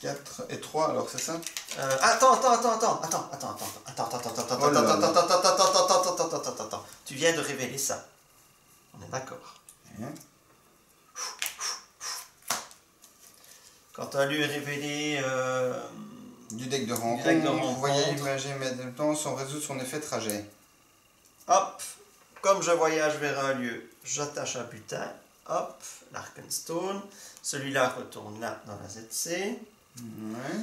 4 et 3, alors c'est ça Euh, attends, attends, attends, attends, attends, attends, attends, attends, attends, attends, attends, Oh attends, attends, attends, attends, attends, attends, attends, attends, attends, attends. Tu viens de révéler ça. On est d'accord. Hein Quand tu as lu révélé... euh, Du deck de rencontre. Vous voyez imaginer mais de temps sans résoudre son effet trajet. Hop, comme je voyage vers un lieu, j'attache un butin. Hop, l'Arkenstone. Celui-là retourne là dans la ZC. Ouais.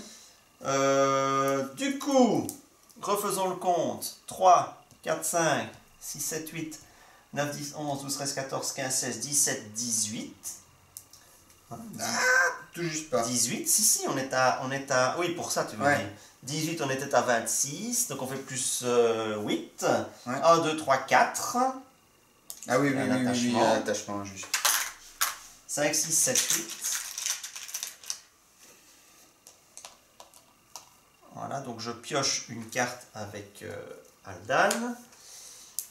Euh, du coup, refaisons le compte. 3, 4, 5, 6, 7, 8, 9, 10, 11, 12, 13, 14, 15, 16, 17, 18. Hein, Tout juste pas. 18, si, si, on est à. On est à oui, pour ça, tu veux Ouais. dire. 18, on était à 26, donc on fait plus euh, 8. Ouais. 1, 2, 3, 4. Ah oui, oui, oui, oui, oui, attachement, juste. 5, 6, 7, 8. Voilà, donc je pioche une carte avec euh, Aldan.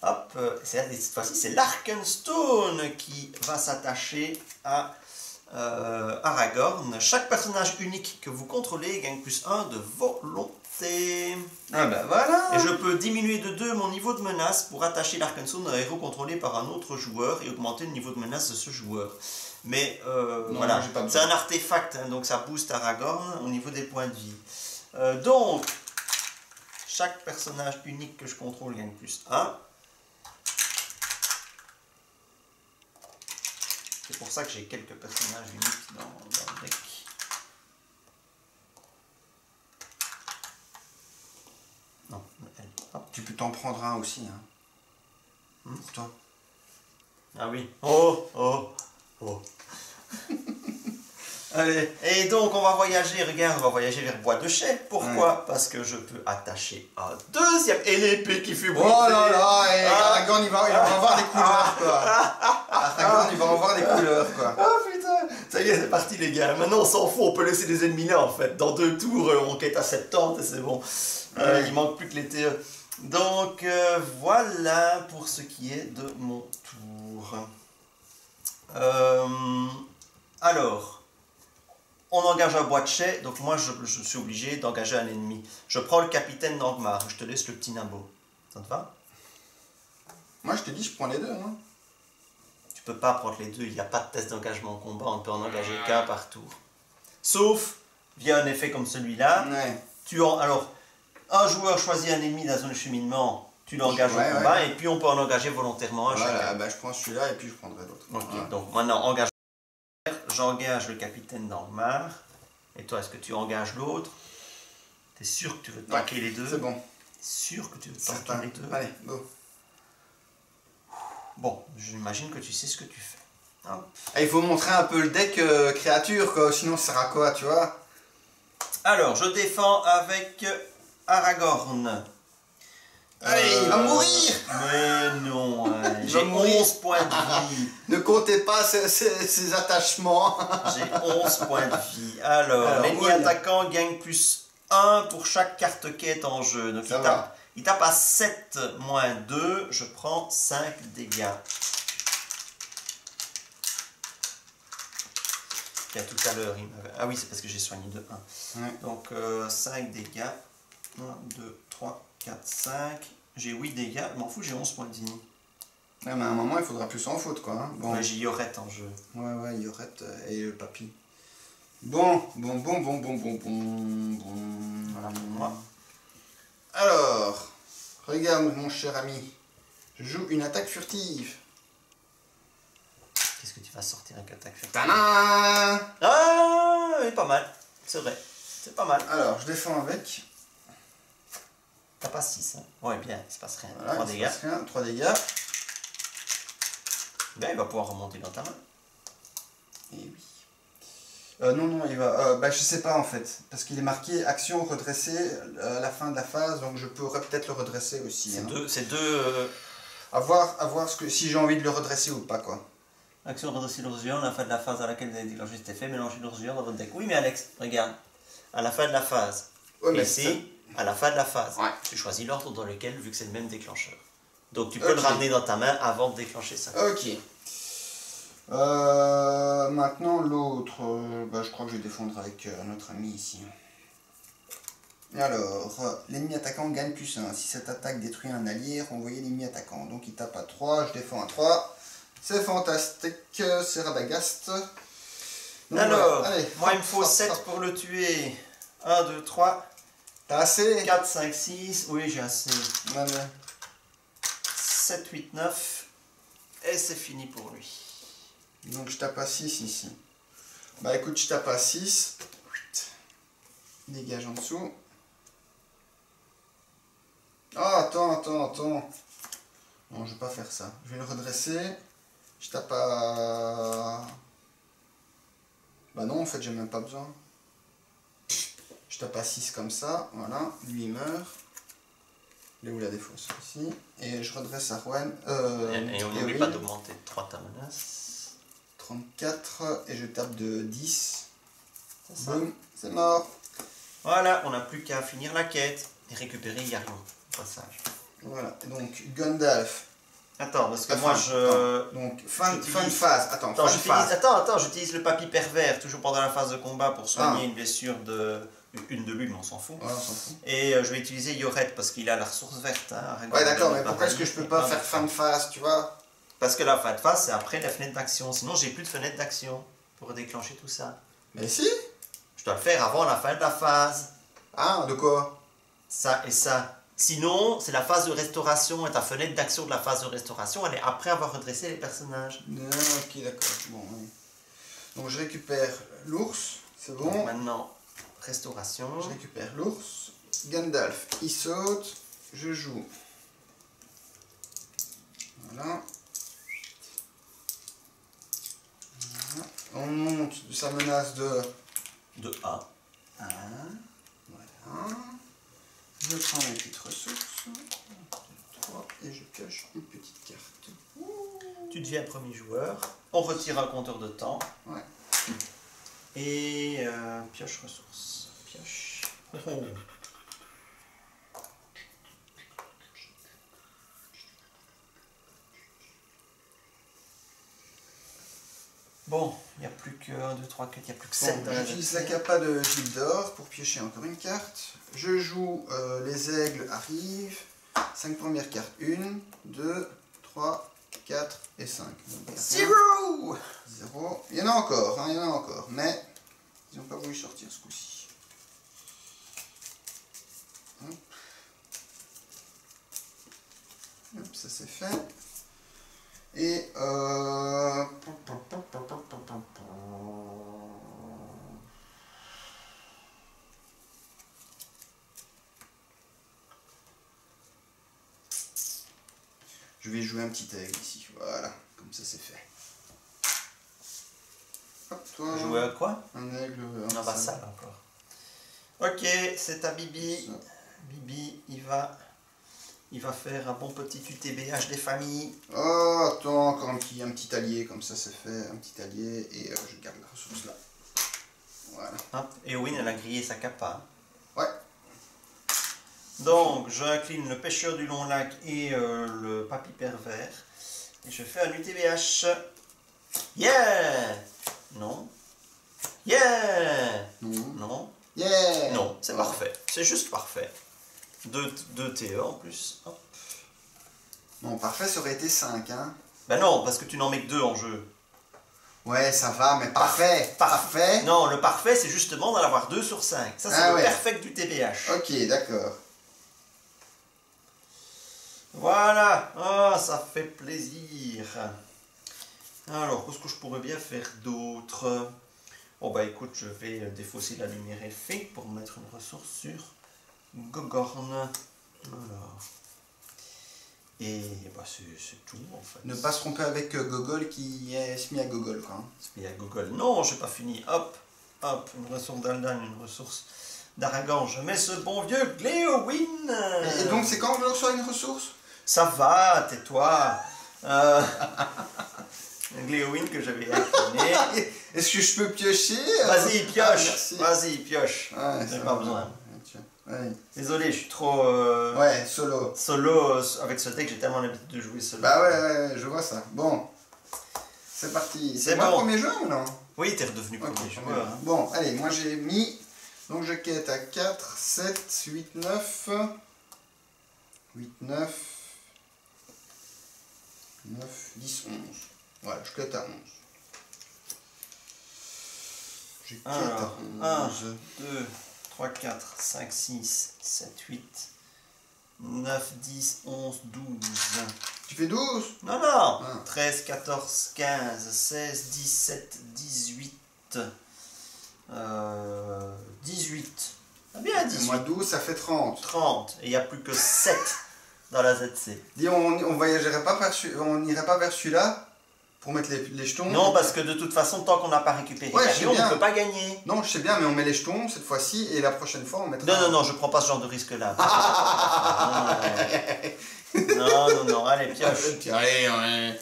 Hop, euh, cette fois-ci, c'est l'Arkenstone qui va s'attacher à euh, Aragorn. Chaque personnage unique que vous contrôlez gagne plus 1 de volonté. Ah bah voilà Et je peux diminuer de 2 mon niveau de menace pour attacher l'Arkenstone à un héros contrôlé par un autre joueur et augmenter le niveau de menace de ce joueur. Mais euh, Non, voilà, c'est un artefact, hein, donc ça booste Aragorn au niveau des points de vie. Euh, donc, chaque personnage unique que je contrôle gagne plus 1. C'est pour ça que j'ai quelques personnages uniques dans, dans le deck. Non, elle. Hop. Tu peux t'en prendre un aussi, hein. Hmm. Pour toi. Ah oui. Oh, oh, oh. Allez. Et donc, on va voyager, regarde, on va voyager vers Bois de Chais. Pourquoi Parce que je peux attacher un deuxième. Et l'épée qui fait Oh bruiter. là là, et Ah. Aragorn, il va, il va avoir des couleurs, quoi. Aragorn, il va avoir des couleurs, quoi. Oh putain Ça y est, c'est parti les gars. Maintenant, on s'en fout, on peut laisser les ennemis là en fait. Dans deux tours, euh, on quête à 70 et c'est bon. Euh, Ouais. Il manque plus que les TE. Donc, euh, voilà pour ce qui est de mon tour. Euh, alors, on engage un bois de chais, donc moi je, je suis obligé d'engager un ennemi. Je prends le capitaine d'Angmar, je te laisse le petit Nimbo. Ça te va? Moi, je te dis, je prends les deux, hein. Tu peux pas prendre les deux, il n'y a pas de test d'engagement en combat, on ne peut en engager qu'un par tour. Sauf via un effet comme celui-là. Ouais. Tu en, alors, un joueur choisit un ennemi dans un cheminement, tu l'engages Ouais, au combat, et puis on peut en engager volontairement un Voilà, chacun. bah, je prends celui-là et puis je prendrai l'autre. Donc maintenant, engage. J'engage le capitaine dans le mar. Et toi, est-ce que tu engages l'autre? T'es sûr que tu veux tanker les deux? C'est bon. Sûr que tu veux tanker Certain. les deux? Allez, go. Bon, j'imagine que tu sais ce que tu fais. Hop. Ah, il faut montrer un peu le deck euh, créature, quoi. Sinon, ça sert à quoi, tu vois? Alors, je défends avec Aragorn. Allez, il va mourir Mais non, hein, j'ai va mourir. 11 points de vie. Ne comptez pas ces attachements. J'ai 11 points de vie. Alors, Alors, l'ennemi attaquant gagne plus 1 pour chaque carte quête en jeu. Donc, il tape, il tape à 7 moins 2, je prends 5 dégâts. Et à tout à l'heure, il m'avait... Ah oui, c'est parce que j'ai soigné de 1. Ouais. Donc, 5 dégâts. 1, 2, 3, 4, 5. J'ai 8 dégâts. Je m'en fous, j'ai 11 points de vie. Ouais, mais à un moment, il faudra plus s'en foutre, quoi. hein. Bon. Ouais, j'ai Yorette en jeu. Ouais, ouais, Yorette euh, et le papy. Bon, bon, bon, bon, bon, bon, bon, bon. Voilà pour moi. Alors, regarde, mon cher ami. Je joue une attaque furtive. Qu'est-ce que tu vas sortir avec attaque furtive? Tadam Ah, oui, pas mal. C'est vrai. C'est pas mal. Alors, je défends avec. T'as pas 6. Hein. Ouais, bien, il se passe rien. Voilà, 3 il se dégâts. passe rien, 3 dégâts. Bien, il va pouvoir remonter dans ta main. Et oui. Euh, non, non, il va. euh, bah, je sais pas en fait. Parce qu'il est marqué action redressée euh, à la fin de la phase, donc je pourrais peut-être le redresser aussi. C'est hein. deux, c'est deux euh, À voir, à voir ce que, si j'ai envie de le redresser ou pas, quoi. actions redresser l'ours géant à la fin de la phase à laquelle vous avez déclenché cet effet. Mélangez l'ours géant dans votre deck. Oui, mais Alex, regarde. À la fin de la phase. Ouais, Ici, à la fin de la phase. Ouais. Tu choisis l'ordre dans lequel, vu que c'est le même déclencheur. Donc tu peux le ramener dans ta main avant de déclencher ça. Ok. Euh, maintenant, l'autre. euh, bah, je crois que je vais défendre avec euh, notre ami ici. Alors, euh, l'ennemi attaquant gagne plus 1. Si cette attaque détruit un allié, renvoyez l'ennemi attaquant. Donc il tape à 3, je défends à 3. C'est fantastique, c'est Radagast. Donc, Alors, voilà. Allez, moi il me faut hop, 7 hop. pour le tuer. 1, 2, 3, T'as assez? 4, 5, 6. Oui, j'ai assez. Allez. 7, 8, 9. Et c'est fini pour lui. Donc je tape à 6 ici. Bah écoute, je tape à 6. Dégage en dessous. Ah, attends, attends, attends. Non, je vais pas faire ça. Je vais le redresser. Je tape à... Bah non, en fait, j'ai même pas besoin. Je tape à 6 comme ça, voilà, lui il meurt. Il est où la défausse Ici? Et je redresse à Rouen. Euh, Et, et on n'oublie pas d'augmenter de 3 ta menace. 34 et je tape de 10. C'est ça. Boum, c'est mort. Voilà, on n'a plus qu'à finir la quête et récupérer Yarion au passage. Voilà, donc Gandalf. Attends, parce que Enfin, moi je. attends. Donc fin, fin de phase. Attends, Attends, fin de j'utilise, phase. attends, attends, j'utilise le papy pervers toujours pendant la phase de combat pour soigner Ah. une blessure de. Une de lui, mais on s'en fout. Ouais, on s'en fout. Et euh, je vais utiliser Yoret parce qu'il a la ressource verte. hein, Ouais, d'accord, mais pourquoi est-ce que je peux pas faire fin de phase, tu vois? Parce que la fin de phase, c'est après la fenêtre d'action. Sinon, j'ai plus de fenêtre d'action pour déclencher tout ça. Mais si Je dois le faire avant la fin de la phase. Ah, de quoi? Ça et ça. Sinon, c'est la phase de restauration et ta fenêtre d'action de la phase de restauration, elle est après avoir redressé les personnages. Ah, Ok, d'accord. Bon, oui. Donc je récupère l'ours, c'est Donc bon. maintenant, restauration. Je récupère l'ours. Gandalf, il saute. Je joue. Voilà. Voilà. On monte sa menace de De A. 1. Voilà. Je prends mes petites ressources. 3 et je pioche une petite carte. Tu deviens premier joueur. On retire un compteur de temps. Ouais. Et euh, pioche ressources. Pioche. Oh. Bon, il n'y a plus que 1, 2, 3, 4, il n'y a plus que 7 Bon, J'utilise la capa de Gilles d'or pour piocher encore une carte. Je joue euh, les aigles arrivent. 5 premières cartes. 1, 2, 3, 4 et 5. Zero 0. Il y en a encore, hein, il y en a encore. Mais ils n'ont pas voulu sortir ce coup-ci. Hop. Hop, ça c'est fait. Et euh... Je vais jouer un petit aigle ici. Voilà, comme ça c'est fait. Hop, toi. Jouer à quoi? Un aigle. Un vassal encore. Ok, c'est à Bibi. Ça. Bibi, il va, il va faire un bon petit UTBH des familles. Oh, attends, encore un petit, un petit allié, comme ça c'est fait. Un petit allié, et euh, je garde la ressource là. Voilà. Hop, Et Owen, elle a grillé sa capa. Donc, j'incline le pêcheur du long lac et euh, le papy pervers. Et je fais un UTBH. Yeah Non. Yeah Non. Non. Yeah Non, c'est parfait. C'est juste parfait. Deux, deux TE en plus. Hop. Bon, parfait, ça aurait été 5, hein. Ben non, parce que tu n'en mets que deux en jeu. Ouais, ça va, mais parfait. Parfait. Non, le parfait, c'est justement d'en avoir 2 sur 5. Ça, c'est Ah le ouais. perfect du TBH. Ok, d'accord. Voilà. Ah, ça fait plaisir. Alors, qu'est-ce que je pourrais bien faire d'autre? Oh bah écoute, je vais défausser la lumière effet pour mettre une ressource sur Gogorn. Alors. Et bah c'est tout en fait. Ne pas se tromper avec euh, Gogol qui est mis à Gogol, quoi. hein. Y a Google. Non, j'ai pas fini. Hop, hop, une ressource d'Aldan, une ressource d'Aragon. Je mets ce bon vieux Gléowin. Et, et donc, c'est quand je reçois une ressource? Ça va, tais-toi. Euh... Gléowin que j'avais incliné. Est-ce que je peux piocher euh Vas-y, Ah, pioche. merci. Vas-y, pioche. Ouais, J'ai pas besoin. Ouais. Désolé, je suis trop euh, Ouais, solo. solo euh, avec ce deck. J'ai tellement l'habitude de jouer solo. Bah ouais, je vois ça. Bon. C'est parti. C'est moi bon. premier jeu ou non? Oui, t'es redevenu premier joueur. hein. Bon, allez, moi j'ai mis. Donc je quête à 4, 7, 8, 9. 8, 9. 9, 10, 11. Voilà, je quête à 11. Je quête Alors, à un. 11. 2, 3, 4, 5, 6, 7, 8, 9, 10, 11, 12. Tu fais 12 Non, non Ah. 13, 14, 15, 16, 17, 18. Euh, 18. Ah bien, 18. Moi 12, ça fait 30. 30. Et il n'y a plus que 7 dans la ZC. Dis, on, on voyagerait pas vers on n'irait pas vers celui-là pour mettre les, les jetons? Non, parce que de toute façon, tant qu'on n'a pas récupéré Ouais, on ne peut pas gagner. Non, je sais bien, mais on met les jetons cette fois-ci et la prochaine fois on mettra. Non, non, non, je prends pas ce genre de risque-là. non, non, non, non, allez, pioche. Allez, ouais.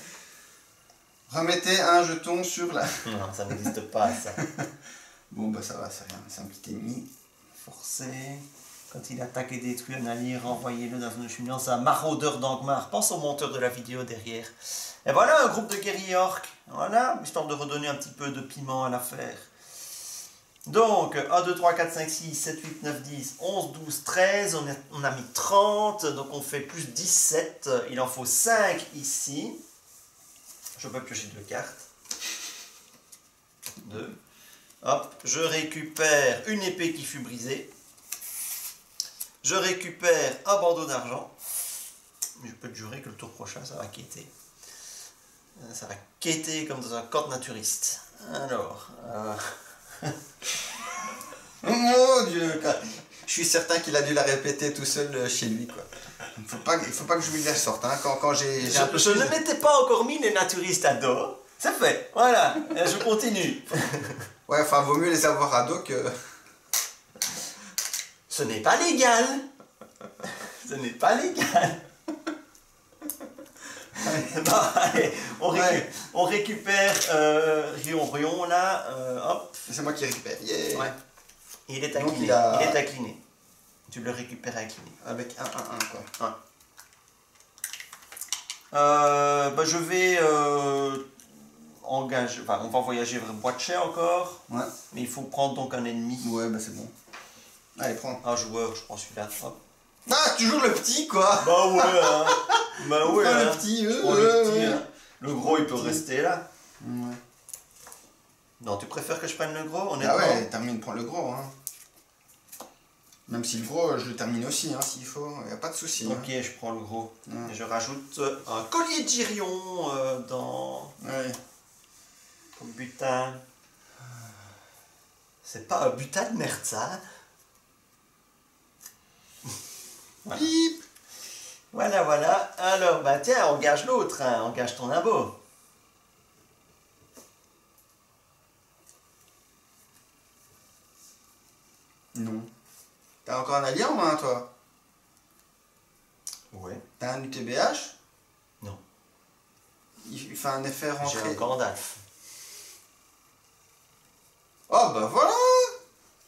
Remettez un jeton sur la. Non, ça n'existe pas, ça. Bon, bah ça va, c'est rien, c'est un petit ennemi. Forcé. Quand il attaque et détruit un allié, renvoyez-le dans une cheminée. C'est un maraudeur d'Angmar. Pense au monteur de la vidéo derrière. Et voilà un groupe de guerriers orques. Voilà, histoire de redonner un petit peu de piment à l'affaire. Donc, 1, 2, 3, 4, 5, 6, 7, 8, 9, 10, 11, 12, 13. On a, mis 30. Donc, on fait plus 17. Il en faut 5 ici. Je peux piocher deux cartes. 2. Hop, je récupère une épée qui fut brisée. Je récupère un bandeau d'argent. Je peux te jurer que le tour prochain, ça va quêter. Euh, Ça va quêter comme dans un camp naturiste. Alors, euh, mon dieu. Je suis certain qu'il a dû la répéter tout seul euh, chez lui quoi. Il faut il faut pas que je lui la sorte hein. quand, j'ai je, ne m'étais pas encore mis les naturistes à dos. C'est fait, voilà, je continue. Ouais, enfin vaut mieux les avoir à dos que. Ce n'est pas légal. Ce n'est pas légal. Bon, allez, on, récu- Ouais. on récupère euh, Rion Rion là. euh, hop. C'est moi qui récupère. Yeah. Ouais. Il est incliné. il a- Il est incliné. Tu le récupères incliné. Avec un 1 1 quoi. Euh, bah, je vais engager. Enfin, on va voyager vers Boitchet encore. Ouais. Mais il faut prendre donc un ennemi. Ouais, bah c'est bon. Allez, prends. Un joueur, je prends celui-là. Hop. Ah, toujours le petit quoi Bah ouais, hein. Bah ouais, le hein. petit, Je euh, prends le ouais, petit, ouais. hein. Le gros, il peut Petit. rester là. Ouais. Non, tu préfères que je prenne le gros, Ah ouais, termine, prends le gros hein. Même si le gros, je le termine aussi, hein, s'il faut, y a pas de souci. hein. Ok, je prends le gros. Ouais. Et je rajoute euh, un collier de girion euh, dans Ouais. comme butin. C'est pas un butin de merde, ça hein Voilà. Pip Voilà, voilà. Alors, bah tiens, engage l'autre, hein. engage ton abo. Non. T'as encore un allié en main, toi? Ouais. T'as un UTBH Non. Il fait un effet J'ai rentré. un Gandalf. Oh bah voilà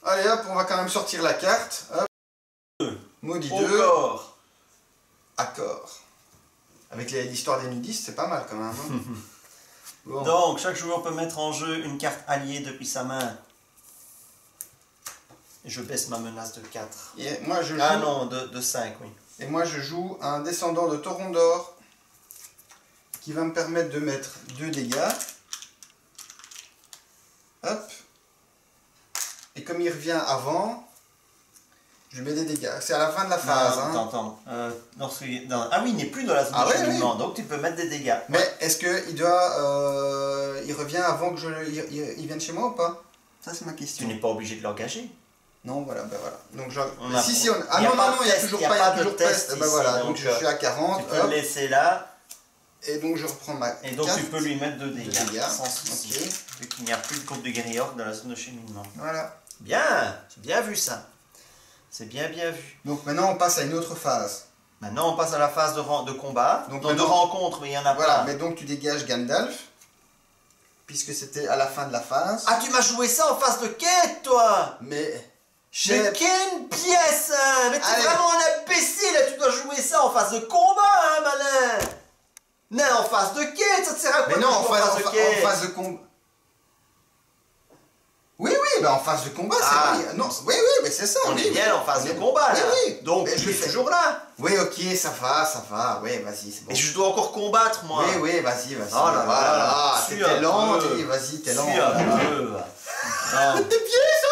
Allez hop, on va quand même sortir la carte. Hop. Maudit 2. Encore. Accord. Avec l'histoire des nudistes, c'est pas mal quand même. hein. bon. Donc, chaque joueur peut mettre en jeu une carte alliée depuis sa main. Je baisse ma menace de 4. Et moi je joue, Ah non, de, de 5, oui. et moi je joue un descendant de Torondor qui va me permettre de mettre 2 dégâts. Hop. Et comme il revient avant, je lui mets des dégâts. C'est à la fin de la phase. Non, hein. attends. Euh, Ah oui, il n'est plus dans la zone Ah de ouais, cheminement, donc tu peux mettre des dégâts. Mais est-ce qu'il doit. euh, il revient avant que je il, il- il vienne chez moi ou pas? Ça c'est ma Tu question. n'es pas obligé de l'engager. Non, voilà, ben voilà. Donc je... On a- si, si, on... Ah non, non, il y a toujours il y a pas, y de test. Ben voilà, donc, donc je euh, suis à 40. Tu peux hop, le laisser là, et donc je reprends ma et donc tu peux lui mettre 2 dégâts, dégâts, sans souci. Vu qu'il n'y a plus de groupe de orques dans la zone de cheminement. Voilà. Bien, bien vu ça. C'est bien, bien vu. Donc maintenant on passe à une autre phase. Maintenant, on passe à la phase de, combat. Donc Donc, de rencontre, mais il y en a Voilà, pas. mais donc tu dégages Gandalf, puisque c'était à la fin de la phase. Ah, tu m'as joué ça en phase de quête, toi Mais. Mais quelle pièce, hein Mais t'es vraiment un imbécile, tu dois jouer ça en phase de combat, hein, malin Non, en phase de quête, ça te sert à quoi mais non, en phase, en de quête en phase de combat. Oui, oui, en phase de combat, c'est Ah. vrai. Non, oui, oui, mais c'est ça. On oui, est oui. bien en phase de combat, là Oui, oui. Donc, Mais je suis toujours là Oui, ok, ça va, ça va. Ouais, vas-y, c'est bon. Et je dois encore combattre, moi Oui, oui, vas-y, vas-y. Oh là là Voilà, là là. ah, t'es lent, vas-y, t'es lent. Non. Tes pieds, ça,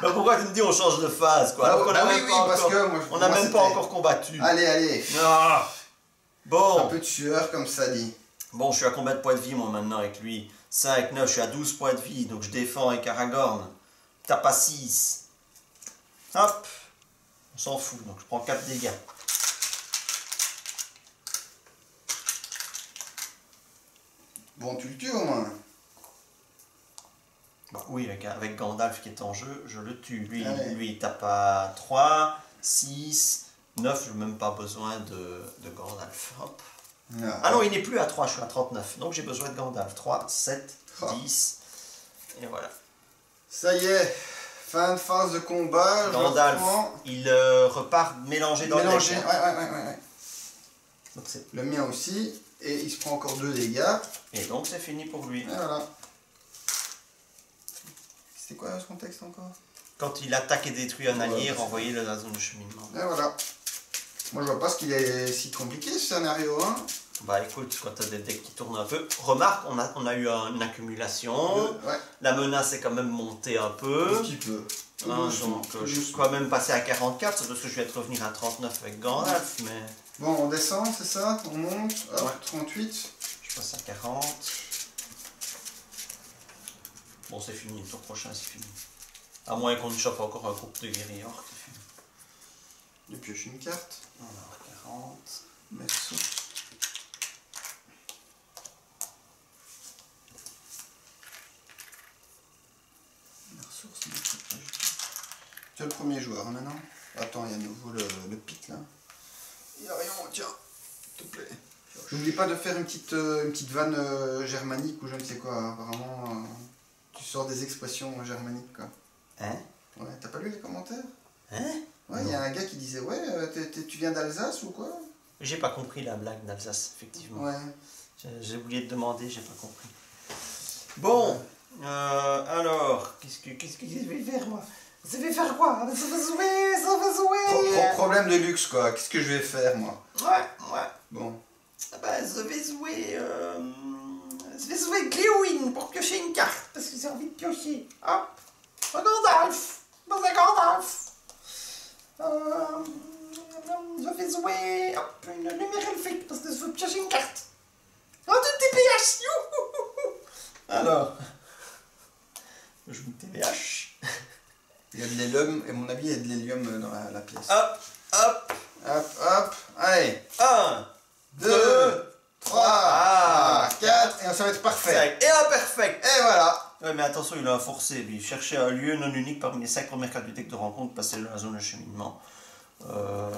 Bah pourquoi tu me dis on change de phase, quoi Bah, alors qu'on bah a oui, même oui, pas parce encore- que moi, On n'a même pas encore combattu Allez, allez. Ah. Un Bon, peu de sueur, comme ça dit. bon, je suis à combien de points de vie, moi, maintenant, avec lui? 5, 9, je suis à 12 points de vie, donc je défends avec Aragorn. T'as pas 6. Hop On s'en fout, donc je prends 4 dégâts. Bon, tu le tues au moins. Bah oui, avec, avec Gandalf qui est en jeu, je le tue. Lui, Allez. lui il tape à 3, 6, 9, je n'ai même pas besoin de, de Gandalf. Hop. Ah non, il n'est plus à 3, je suis à 39. Donc j'ai besoin de Gandalf. 3, 7, Ah. 10. Et voilà. Ça y est, fin de phase de combat. Gandalf, il euh, repart mélangé dans Mélangé, le deck. ouais, ouais, ouais, ouais. Donc Le mien aussi. Et il se prend encore deux dégâts. Et donc c'est fini pour lui. Et voilà. C'était quoi son texte encore? Quand il attaque et détruit un allié, renvoyez-le dans la zone de cheminement. Et voilà. Moi je vois pas ce qu'il est si compliqué ce scénario hein. Bah écoute, quand tu as des decks qui tournent un peu, remarque, on a, on a eu un- une accumulation. Ouais, La menace est quand même montée un un peu. petit peu. Hein, donc euh, je suis quand même passé à 44, c'est parce que je vais être revenir à 39 avec Gandalf, mais Bon, on descend, c'est ça? On monte? Ouais. 38. je passe à 40. Bon, c'est fini, le tour prochain, c'est fini. À moins qu'on ne chope encore un groupe de guerriers orques, c'est fini. Je pioche une carte. Alors, 40. Merci. La ressource. Tu es le premier joueur hein, maintenant Attends, il y a à nouveau le, le pic là. Il y a rien, tiens, s'il te plaît. N'oublie pas de faire une petite, euh, une petite vanne euh, germanique ou je ne sais quoi. Apparemment, euh, tu sors des expressions germaniques quoi. Hein? Ouais, t'as pas lu les commentaires? Hein? Ouais, il y a un gars qui disait Ouais, euh, t'es- t'es- tu viens d'Alsace ou quoi? J'ai pas compris la blague d'Alsace, effectivement. Ouais. J'ai- oublié de demander, j'ai pas compris. Bon, euh, alors, qu'est-ce que, qu'est-ce que je vais faire moi? Je vais faire quoi? Ça va jouer, ça va jouer pro- problème de luxe quoi. Qu'est-ce que je vais faire moi? Ouais, ouais. Bon. Ah bah, je vais jouer. Euh, je vais jouer Glewin pour piocher une carte parce que j'ai envie de piocher. Hop, un Gandalf. Dans un Gandalf. Euh, je vais jouer hop, une lumière elfique parce que je veux piocher une carte. Oh, de TPH Alors, je joue TPH. Il y a de l'hélium, et à mon avis, il y a de l'hélium dans la, la pièce. Hop, hop, Hop, hop, allez. 1, 2, 2, 3, Ah, 4, et ça va être parfait. et un perfect. Et voilà. Ouais, mais attention, il a forcé, lui. Chercher un lieu non unique parmi les 5 premières cartes de rencontre, passer dans la zone de cheminement. Euh...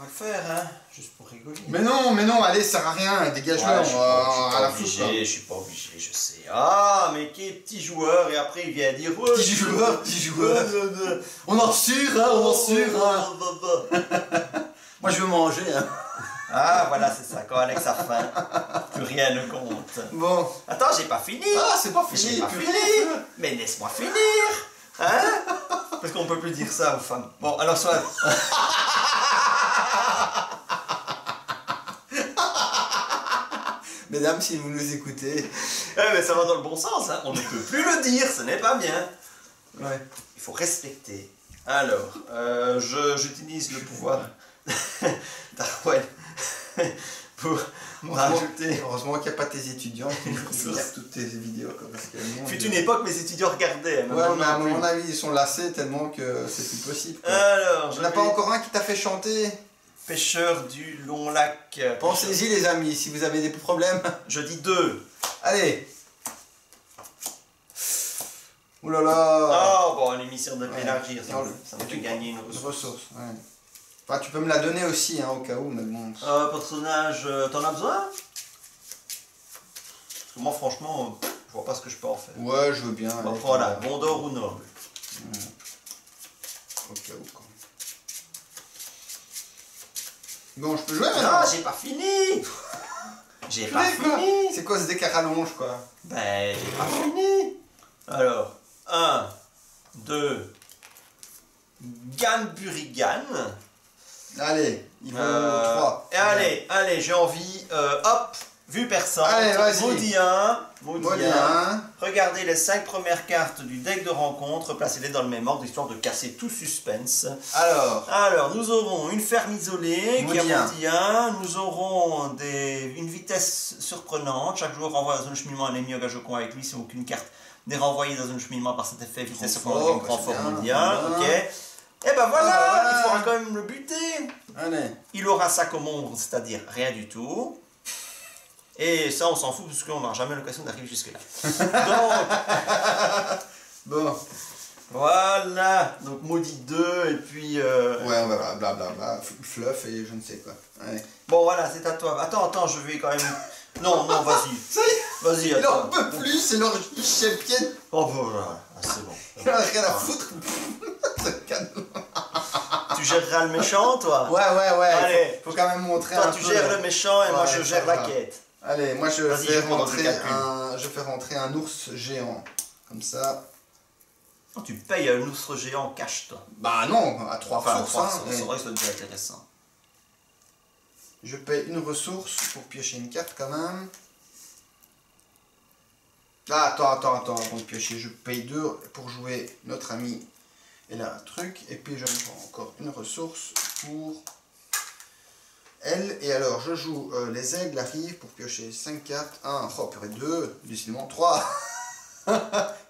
On va le faire, hein, juste pour rigoler. Mais non, mais non, allez, ça sert à rien, dégage-le, Ouais, on je suis va pas, je suis à pas la obligé, je suis pas obligé, je sais. Ah, mais qui est petit joueur, et après il vient dire... ouais, Petit joueur, petit joueur. On en sûre, hein, on en sûre. Hein. hein. Moi, je veux manger. Hein. Ah, voilà, c'est ça, quand Alex a faim, plus rien ne compte. Bon. Attends, j'ai pas fini Ah, c'est pas J'ai fini. pas fini Mais laisse-moi finir Hein Parce qu'on peut plus dire ça aux femmes. Bon, alors soit. Mesdames, si vous nous écoutez. Eh, mais ça va dans le bon sens, hein. On ne peut plus le dire, ce n'est pas bien. Ouais. Il faut respecter. Alors, euh, je- j'utilise le pouvoir d'Arwen pour rajouter. Heureusement qu'il n'y a pas tes étudiants qui regardent toutes tes vidéos. Quoi, parce que, mon Fut une époque, mes étudiants regardaient. Ouais, maintenant, mais à mon avis, ils sont lassés tellement que c'est plus possible. quoi. Alors, je Il n'y en a vais- pas encore un qui t'a fait chanter Pêcheur du long lac. Pensez-y, les amis, si vous avez des problèmes. Je dis deux. Allez Ouh là là Ah, bon, l'émission de Ouais. élargir, ça, me- fait gagner une ressource. ressources, ouais. Enfin, tu peux me la donner aussi, hein, au cas où, mais bon. Euh, personnage, euh, t'en as besoin? Parce que moi, franchement, je vois pas ce que je peux en faire. Ouais, je veux bien. Bon, allez, voilà, euh, Bondor ou Noble. Au cas où, quoi. Bon, je peux jouer Non, maintenant j'ai pas fini J'ai pas fini C'est quoi ce deck à rallonge, quoi? Ben, j'ai pas fini Alors, 1, 2, Ganburigan. Allez, il faut Euh, 3. Et allez, allez, j'ai envie, euh, hop, Vue perçante, Allez, vas-y. maudit 1, maudit Maudit 1. Regardez les 5 premières cartes du deck de rencontre, placez-les dans le même ordre, histoire de casser tout suspense. Alors, Alors, nous aurons une ferme isolée qui un. 1. Nous aurons des, une vitesse surprenante. Chaque joueur renvoie dans un cheminement un ennemi au combat avec lui si aucune carte n'est renvoyée dans un cheminement par cet effet. Vitesse surprenante, bah, bien, maudit 1. voilà. Ok. Et ben voilà, Ah, voilà. il faudra quand même le buter. allez. Il aura ça comme ombre, c'est-à-dire rien du tout. Et ça, on s'en fout parce qu'on n'aura jamais l'occasion d'arriver jusque-là. Donc, Bon, voilà. Donc, maudit 2, et puis. euh, ouais, on va blablabla, fluff et je ne sais quoi. Bon, voilà, c'est à toi. Attends, attends, je vais quand même. Non, non, vas-y. Ça y Vas-y, il en attends. peut plus, c'est leur champion. Oh, bah, voilà. Ah, c'est bon. Il en a rien à foutre. Tu géreras le méchant, toi Ouais, ouais, ouais. Allez. Faut, faut quand même montrer Toi, un tu peu. gères le méchant et moi, je gère la quête. Allez, moi je fais je rentrer un, je fais rentrer un ours géant, comme ça. Oh, tu payes un ours géant en cash, toi? Bah non, à trois Enfin, sources. trois, hein, c'est vrai que ça devient intéressant. Je paye une ressource pour piocher une carte quand même. Ah, attends, attends, attends, avant de piocher, je paye deux pour jouer notre ami et là, un truc. Et puis je me prends encore une ressource pour elle. Et alors, je joue euh, les aigles arrivent pour piocher 5 cartes. 1, oh purée, 2, décidément 3,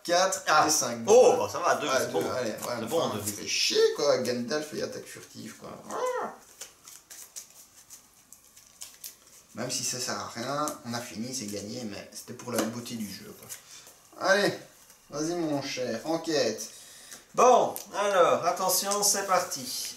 4 Ah. et 5. Oh, bah, ça va, deux, Ouais, c'est bon. deux, allez, ouais, enfin, bon, fait chier quoi, Gandalf et attaque furtive quoi. Même si ça sert à rien, on a fini, c'est gagné, mais c'était pour la beauté du jeu quoi. Allez, vas-y mon cher, enquête. Bon, alors, attention, c'est parti.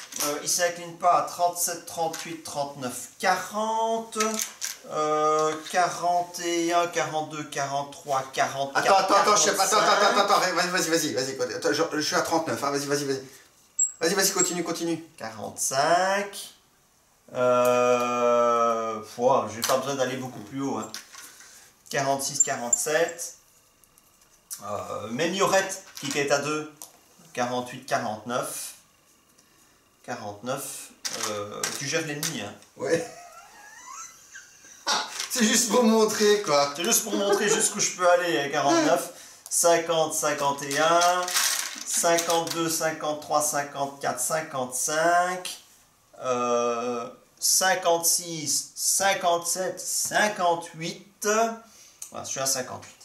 Euh, il s'incline pas à 37, 38, 39, 40. Euh, 41, 42, 43, 44. Attends, attends, attends, je sais pas, attends, 45. attends, attends, attends, vas-y, vas-y, vas-y, vas-y, je, je suis à 39, hein, vas-y, vas-y, vas-y. Vas-y, vas-y, continue, continue. 45. Euh, pouah, j'ai pas besoin d'aller beaucoup plus haut. hein. 46, 47. Euh, même Yorette, qui est à 2. 48, 49. 49. Euh, tu gères l'ennemi. Hein. Ouais. c'est juste pour montrer quoi. C'est juste pour montrer jusqu'où je peux aller. hein, 49. 50, 51. 52, 53, 54, 55. euh, 56, 57, 58. Voilà, je suis à 58.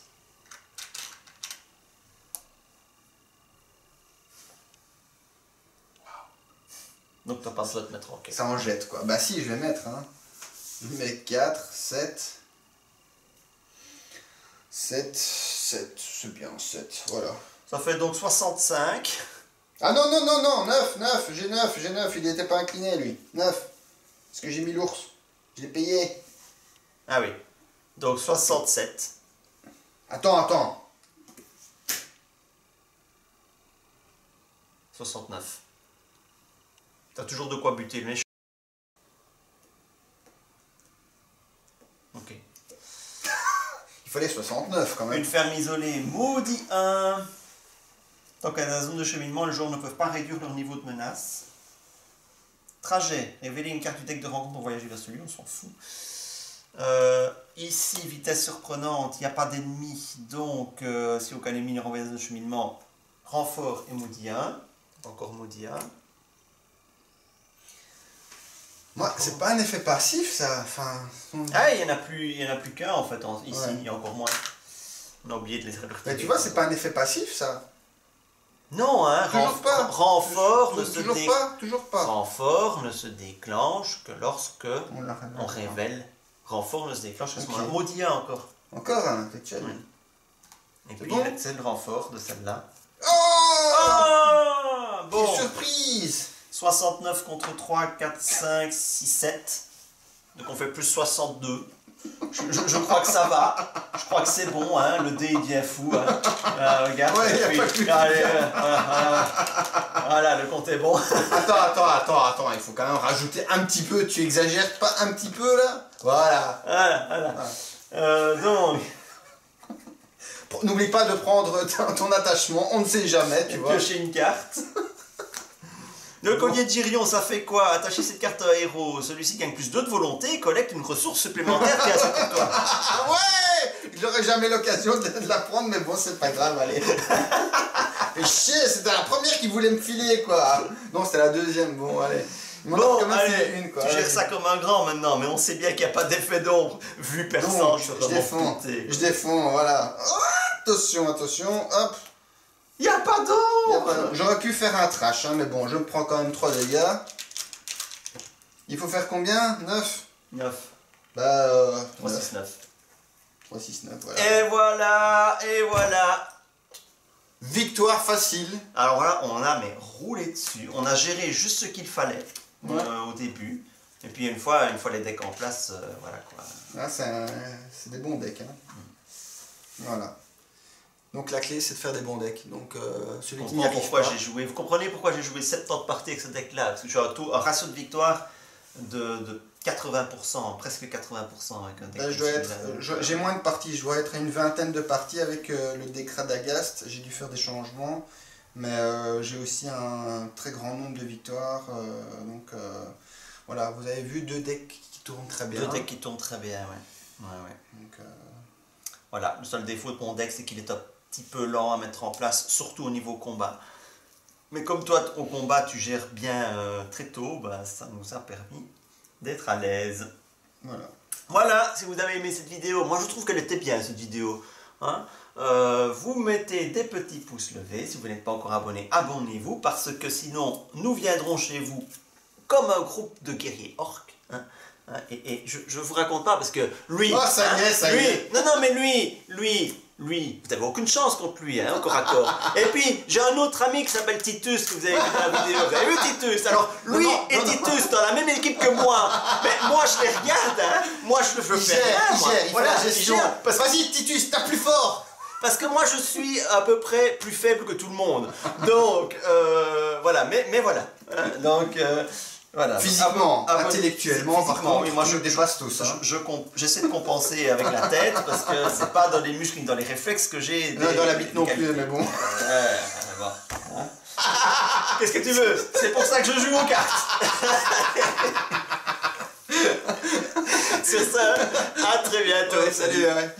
Donc t'as pas besoin de mettre en quête. Ça en jette quoi. Bah si, je vais mettre. Hein. Mettre 4, 7. 7, 7, c'est bien, 7, voilà. Ça fait donc 65. Ah non, non, non, non, 9, 9, j'ai 9, j'ai 9, il n'était pas incliné lui. 9. Parce que j'ai mis l'ours. Je l'ai payé. Ah oui. Donc 67. Attends, attends. 69. T'as toujours de quoi buter le méchant. Ok. Il fallait 69 quand même. Une ferme isolée, maudit 1. Tant qu'à la zone de cheminement, les joueurs ne peuvent pas réduire leur niveau de menace. Trajet, révéler une carte du deck de rencontre pour voyager vers celui, on s'en fout. Euh, ici, vitesse surprenante, il n'y a pas d'ennemis, donc euh, si aucun ennemi renvoyé dans un cheminement, renfort et maudit 1. Encore maudit 1. Moi, c'est pas un effet passif ça. Enfin. Ah, il n'y en a plus, il y en a plus qu'un en fait, en- ici, Ouais. il y a encore moins. On a oublié de les répartir. Mais tu vois, c'est pas un effet passif ça. Non, hein, Toujours renf- pas. renfort ne Toujours, se toujours dé- pas, toujours pas. Renfort ne se déclenche que lorsque On, l'a révélé. on révèle. Renfort ne se déclenche à ce Ok. moment-là. Maudit un encore. Encore un, t'es. Ouais. Et puis bon c'est le renfort de celle-là. Oh Ah Bon Quelle surprise 69 contre 3, 4, 5, 6, 7. Donc on fait plus 62. Je, je- je crois que ça va. Je crois que c'est bon, hein. Le dé il devient fou. Hein. Ah, regarde. Ouais, y a Et pas puis- que- allez, euh, voilà, voilà. Voilà, le compte est bon. Attends, attends, attends, attends, il faut quand même rajouter un petit peu. Tu exagères pas un petit peu là? Voilà. Voilà, voilà. Euh, donc, N'oublie pas de prendre ton, attachement, on ne sait jamais, tu vois. piocher une carte. Le collier de Girion, ça fait quoi? Attacher cette carte à un héros. Celui-ci gagne plus 2 de volonté et collecte une ressource supplémentaire qui est à ce pour toi. Ah ouais J'aurais jamais l'occasion de, la prendre, mais bon, c'est pas grave, allez. Et chier, c'était la première qui voulait me filer, quoi. Non, c'était la deuxième, bon, allez. Bon, allez, une, quoi. tu gères ça comme un grand maintenant, mais on sait bien qu'il n'y a pas d'effet d'ombre. Vu personne, je je défends, je défends, voilà. Ah, attention, attention, hop. A pas Y a pas- J'aurais pu faire un trash, hein, mais bon, je me prends quand même 3 dégâts. Il faut faire combien? 9 9, Bah, euh, 3, 6, 9. 3, 6, 9, voilà. Et voilà, et voilà. Victoire facile. Alors là, on a mais roulé dessus. On a géré juste ce qu'il fallait Ouais. euh, au début. Et puis une fois, une fois les decks en place, euh, voilà quoi. Ah, c'est des bons decks. Hein. Voilà. Donc la clé, c'est de faire des bons decks. Donc euh, celui qui n'y comprends arrive pourquoi pas. j'ai joué. Vous comprenez pourquoi j'ai joué 70 parties avec ce deck-là? Parce que j'ai un, taux- un ratio de victoire de, de 80%, presque 80% avec un deck. Là, je dois être, euh, j'ai moins de parties, je dois être à une vingtaine de parties avec euh, le deck Radagast. J'ai dû faire des changements, mais euh, j'ai aussi un très grand nombre de victoires. donc voilà, vous avez vu deux decks qui tournent très bien. Deux decks qui tournent très bien, ouais. ouais, ouais. Donc, Voilà, le seul défaut de mon deck, c'est qu'il est un petit peu lent à mettre en place, surtout au niveau combat. Mais comme toi, au combat, tu gères bien euh, très tôt, bah, ça nous a permis d'être à l'aise. voilà. Voilà, si vous avez aimé cette vidéo, moi je trouve qu'elle était bien cette vidéo. hein. Euh, vous mettez des petits pouces levés, si vous n'êtes pas encore abonné, abonnez-vous, parce que sinon nous viendrons chez vous comme un groupe de guerriers orques. hein. Hein, Et, et je, je vous raconte pas parce que lui, Oh, ça y est, ça y est. non non mais lui, lui, lui, vous n'avez aucune chance contre lui, hein, encore à corps. Et puis j'ai un autre ami qui s'appelle Titus que vous avez vu dans la vidéo. Vous avez vu Titus? Alors lui Non, non, et non. Titus dans la même équipe que moi. Mais moi je les regarde, hein. Moi je Il fais moi. gère, il Voilà, la gestion. Parce, Vas-y, Titus, tape plus fort parce que moi je suis à peu près plus faible que tout le monde. Donc euh, voilà, mais, mais voilà. Hein, Donc euh, voilà. Physiquement, intellectuellement, par contre, oui, moi je Hein. je comp- J'essaie de compenser avec la tête parce que c'est pas dans les muscles ni dans les réflexes que j'ai. Non, des- dans la bite non plus, mais bon. Hein Qu'est-ce que tu veux? C'est pour ça que je joue aux cartes. Sur ça, à très bientôt. Ouais, salut, ouais.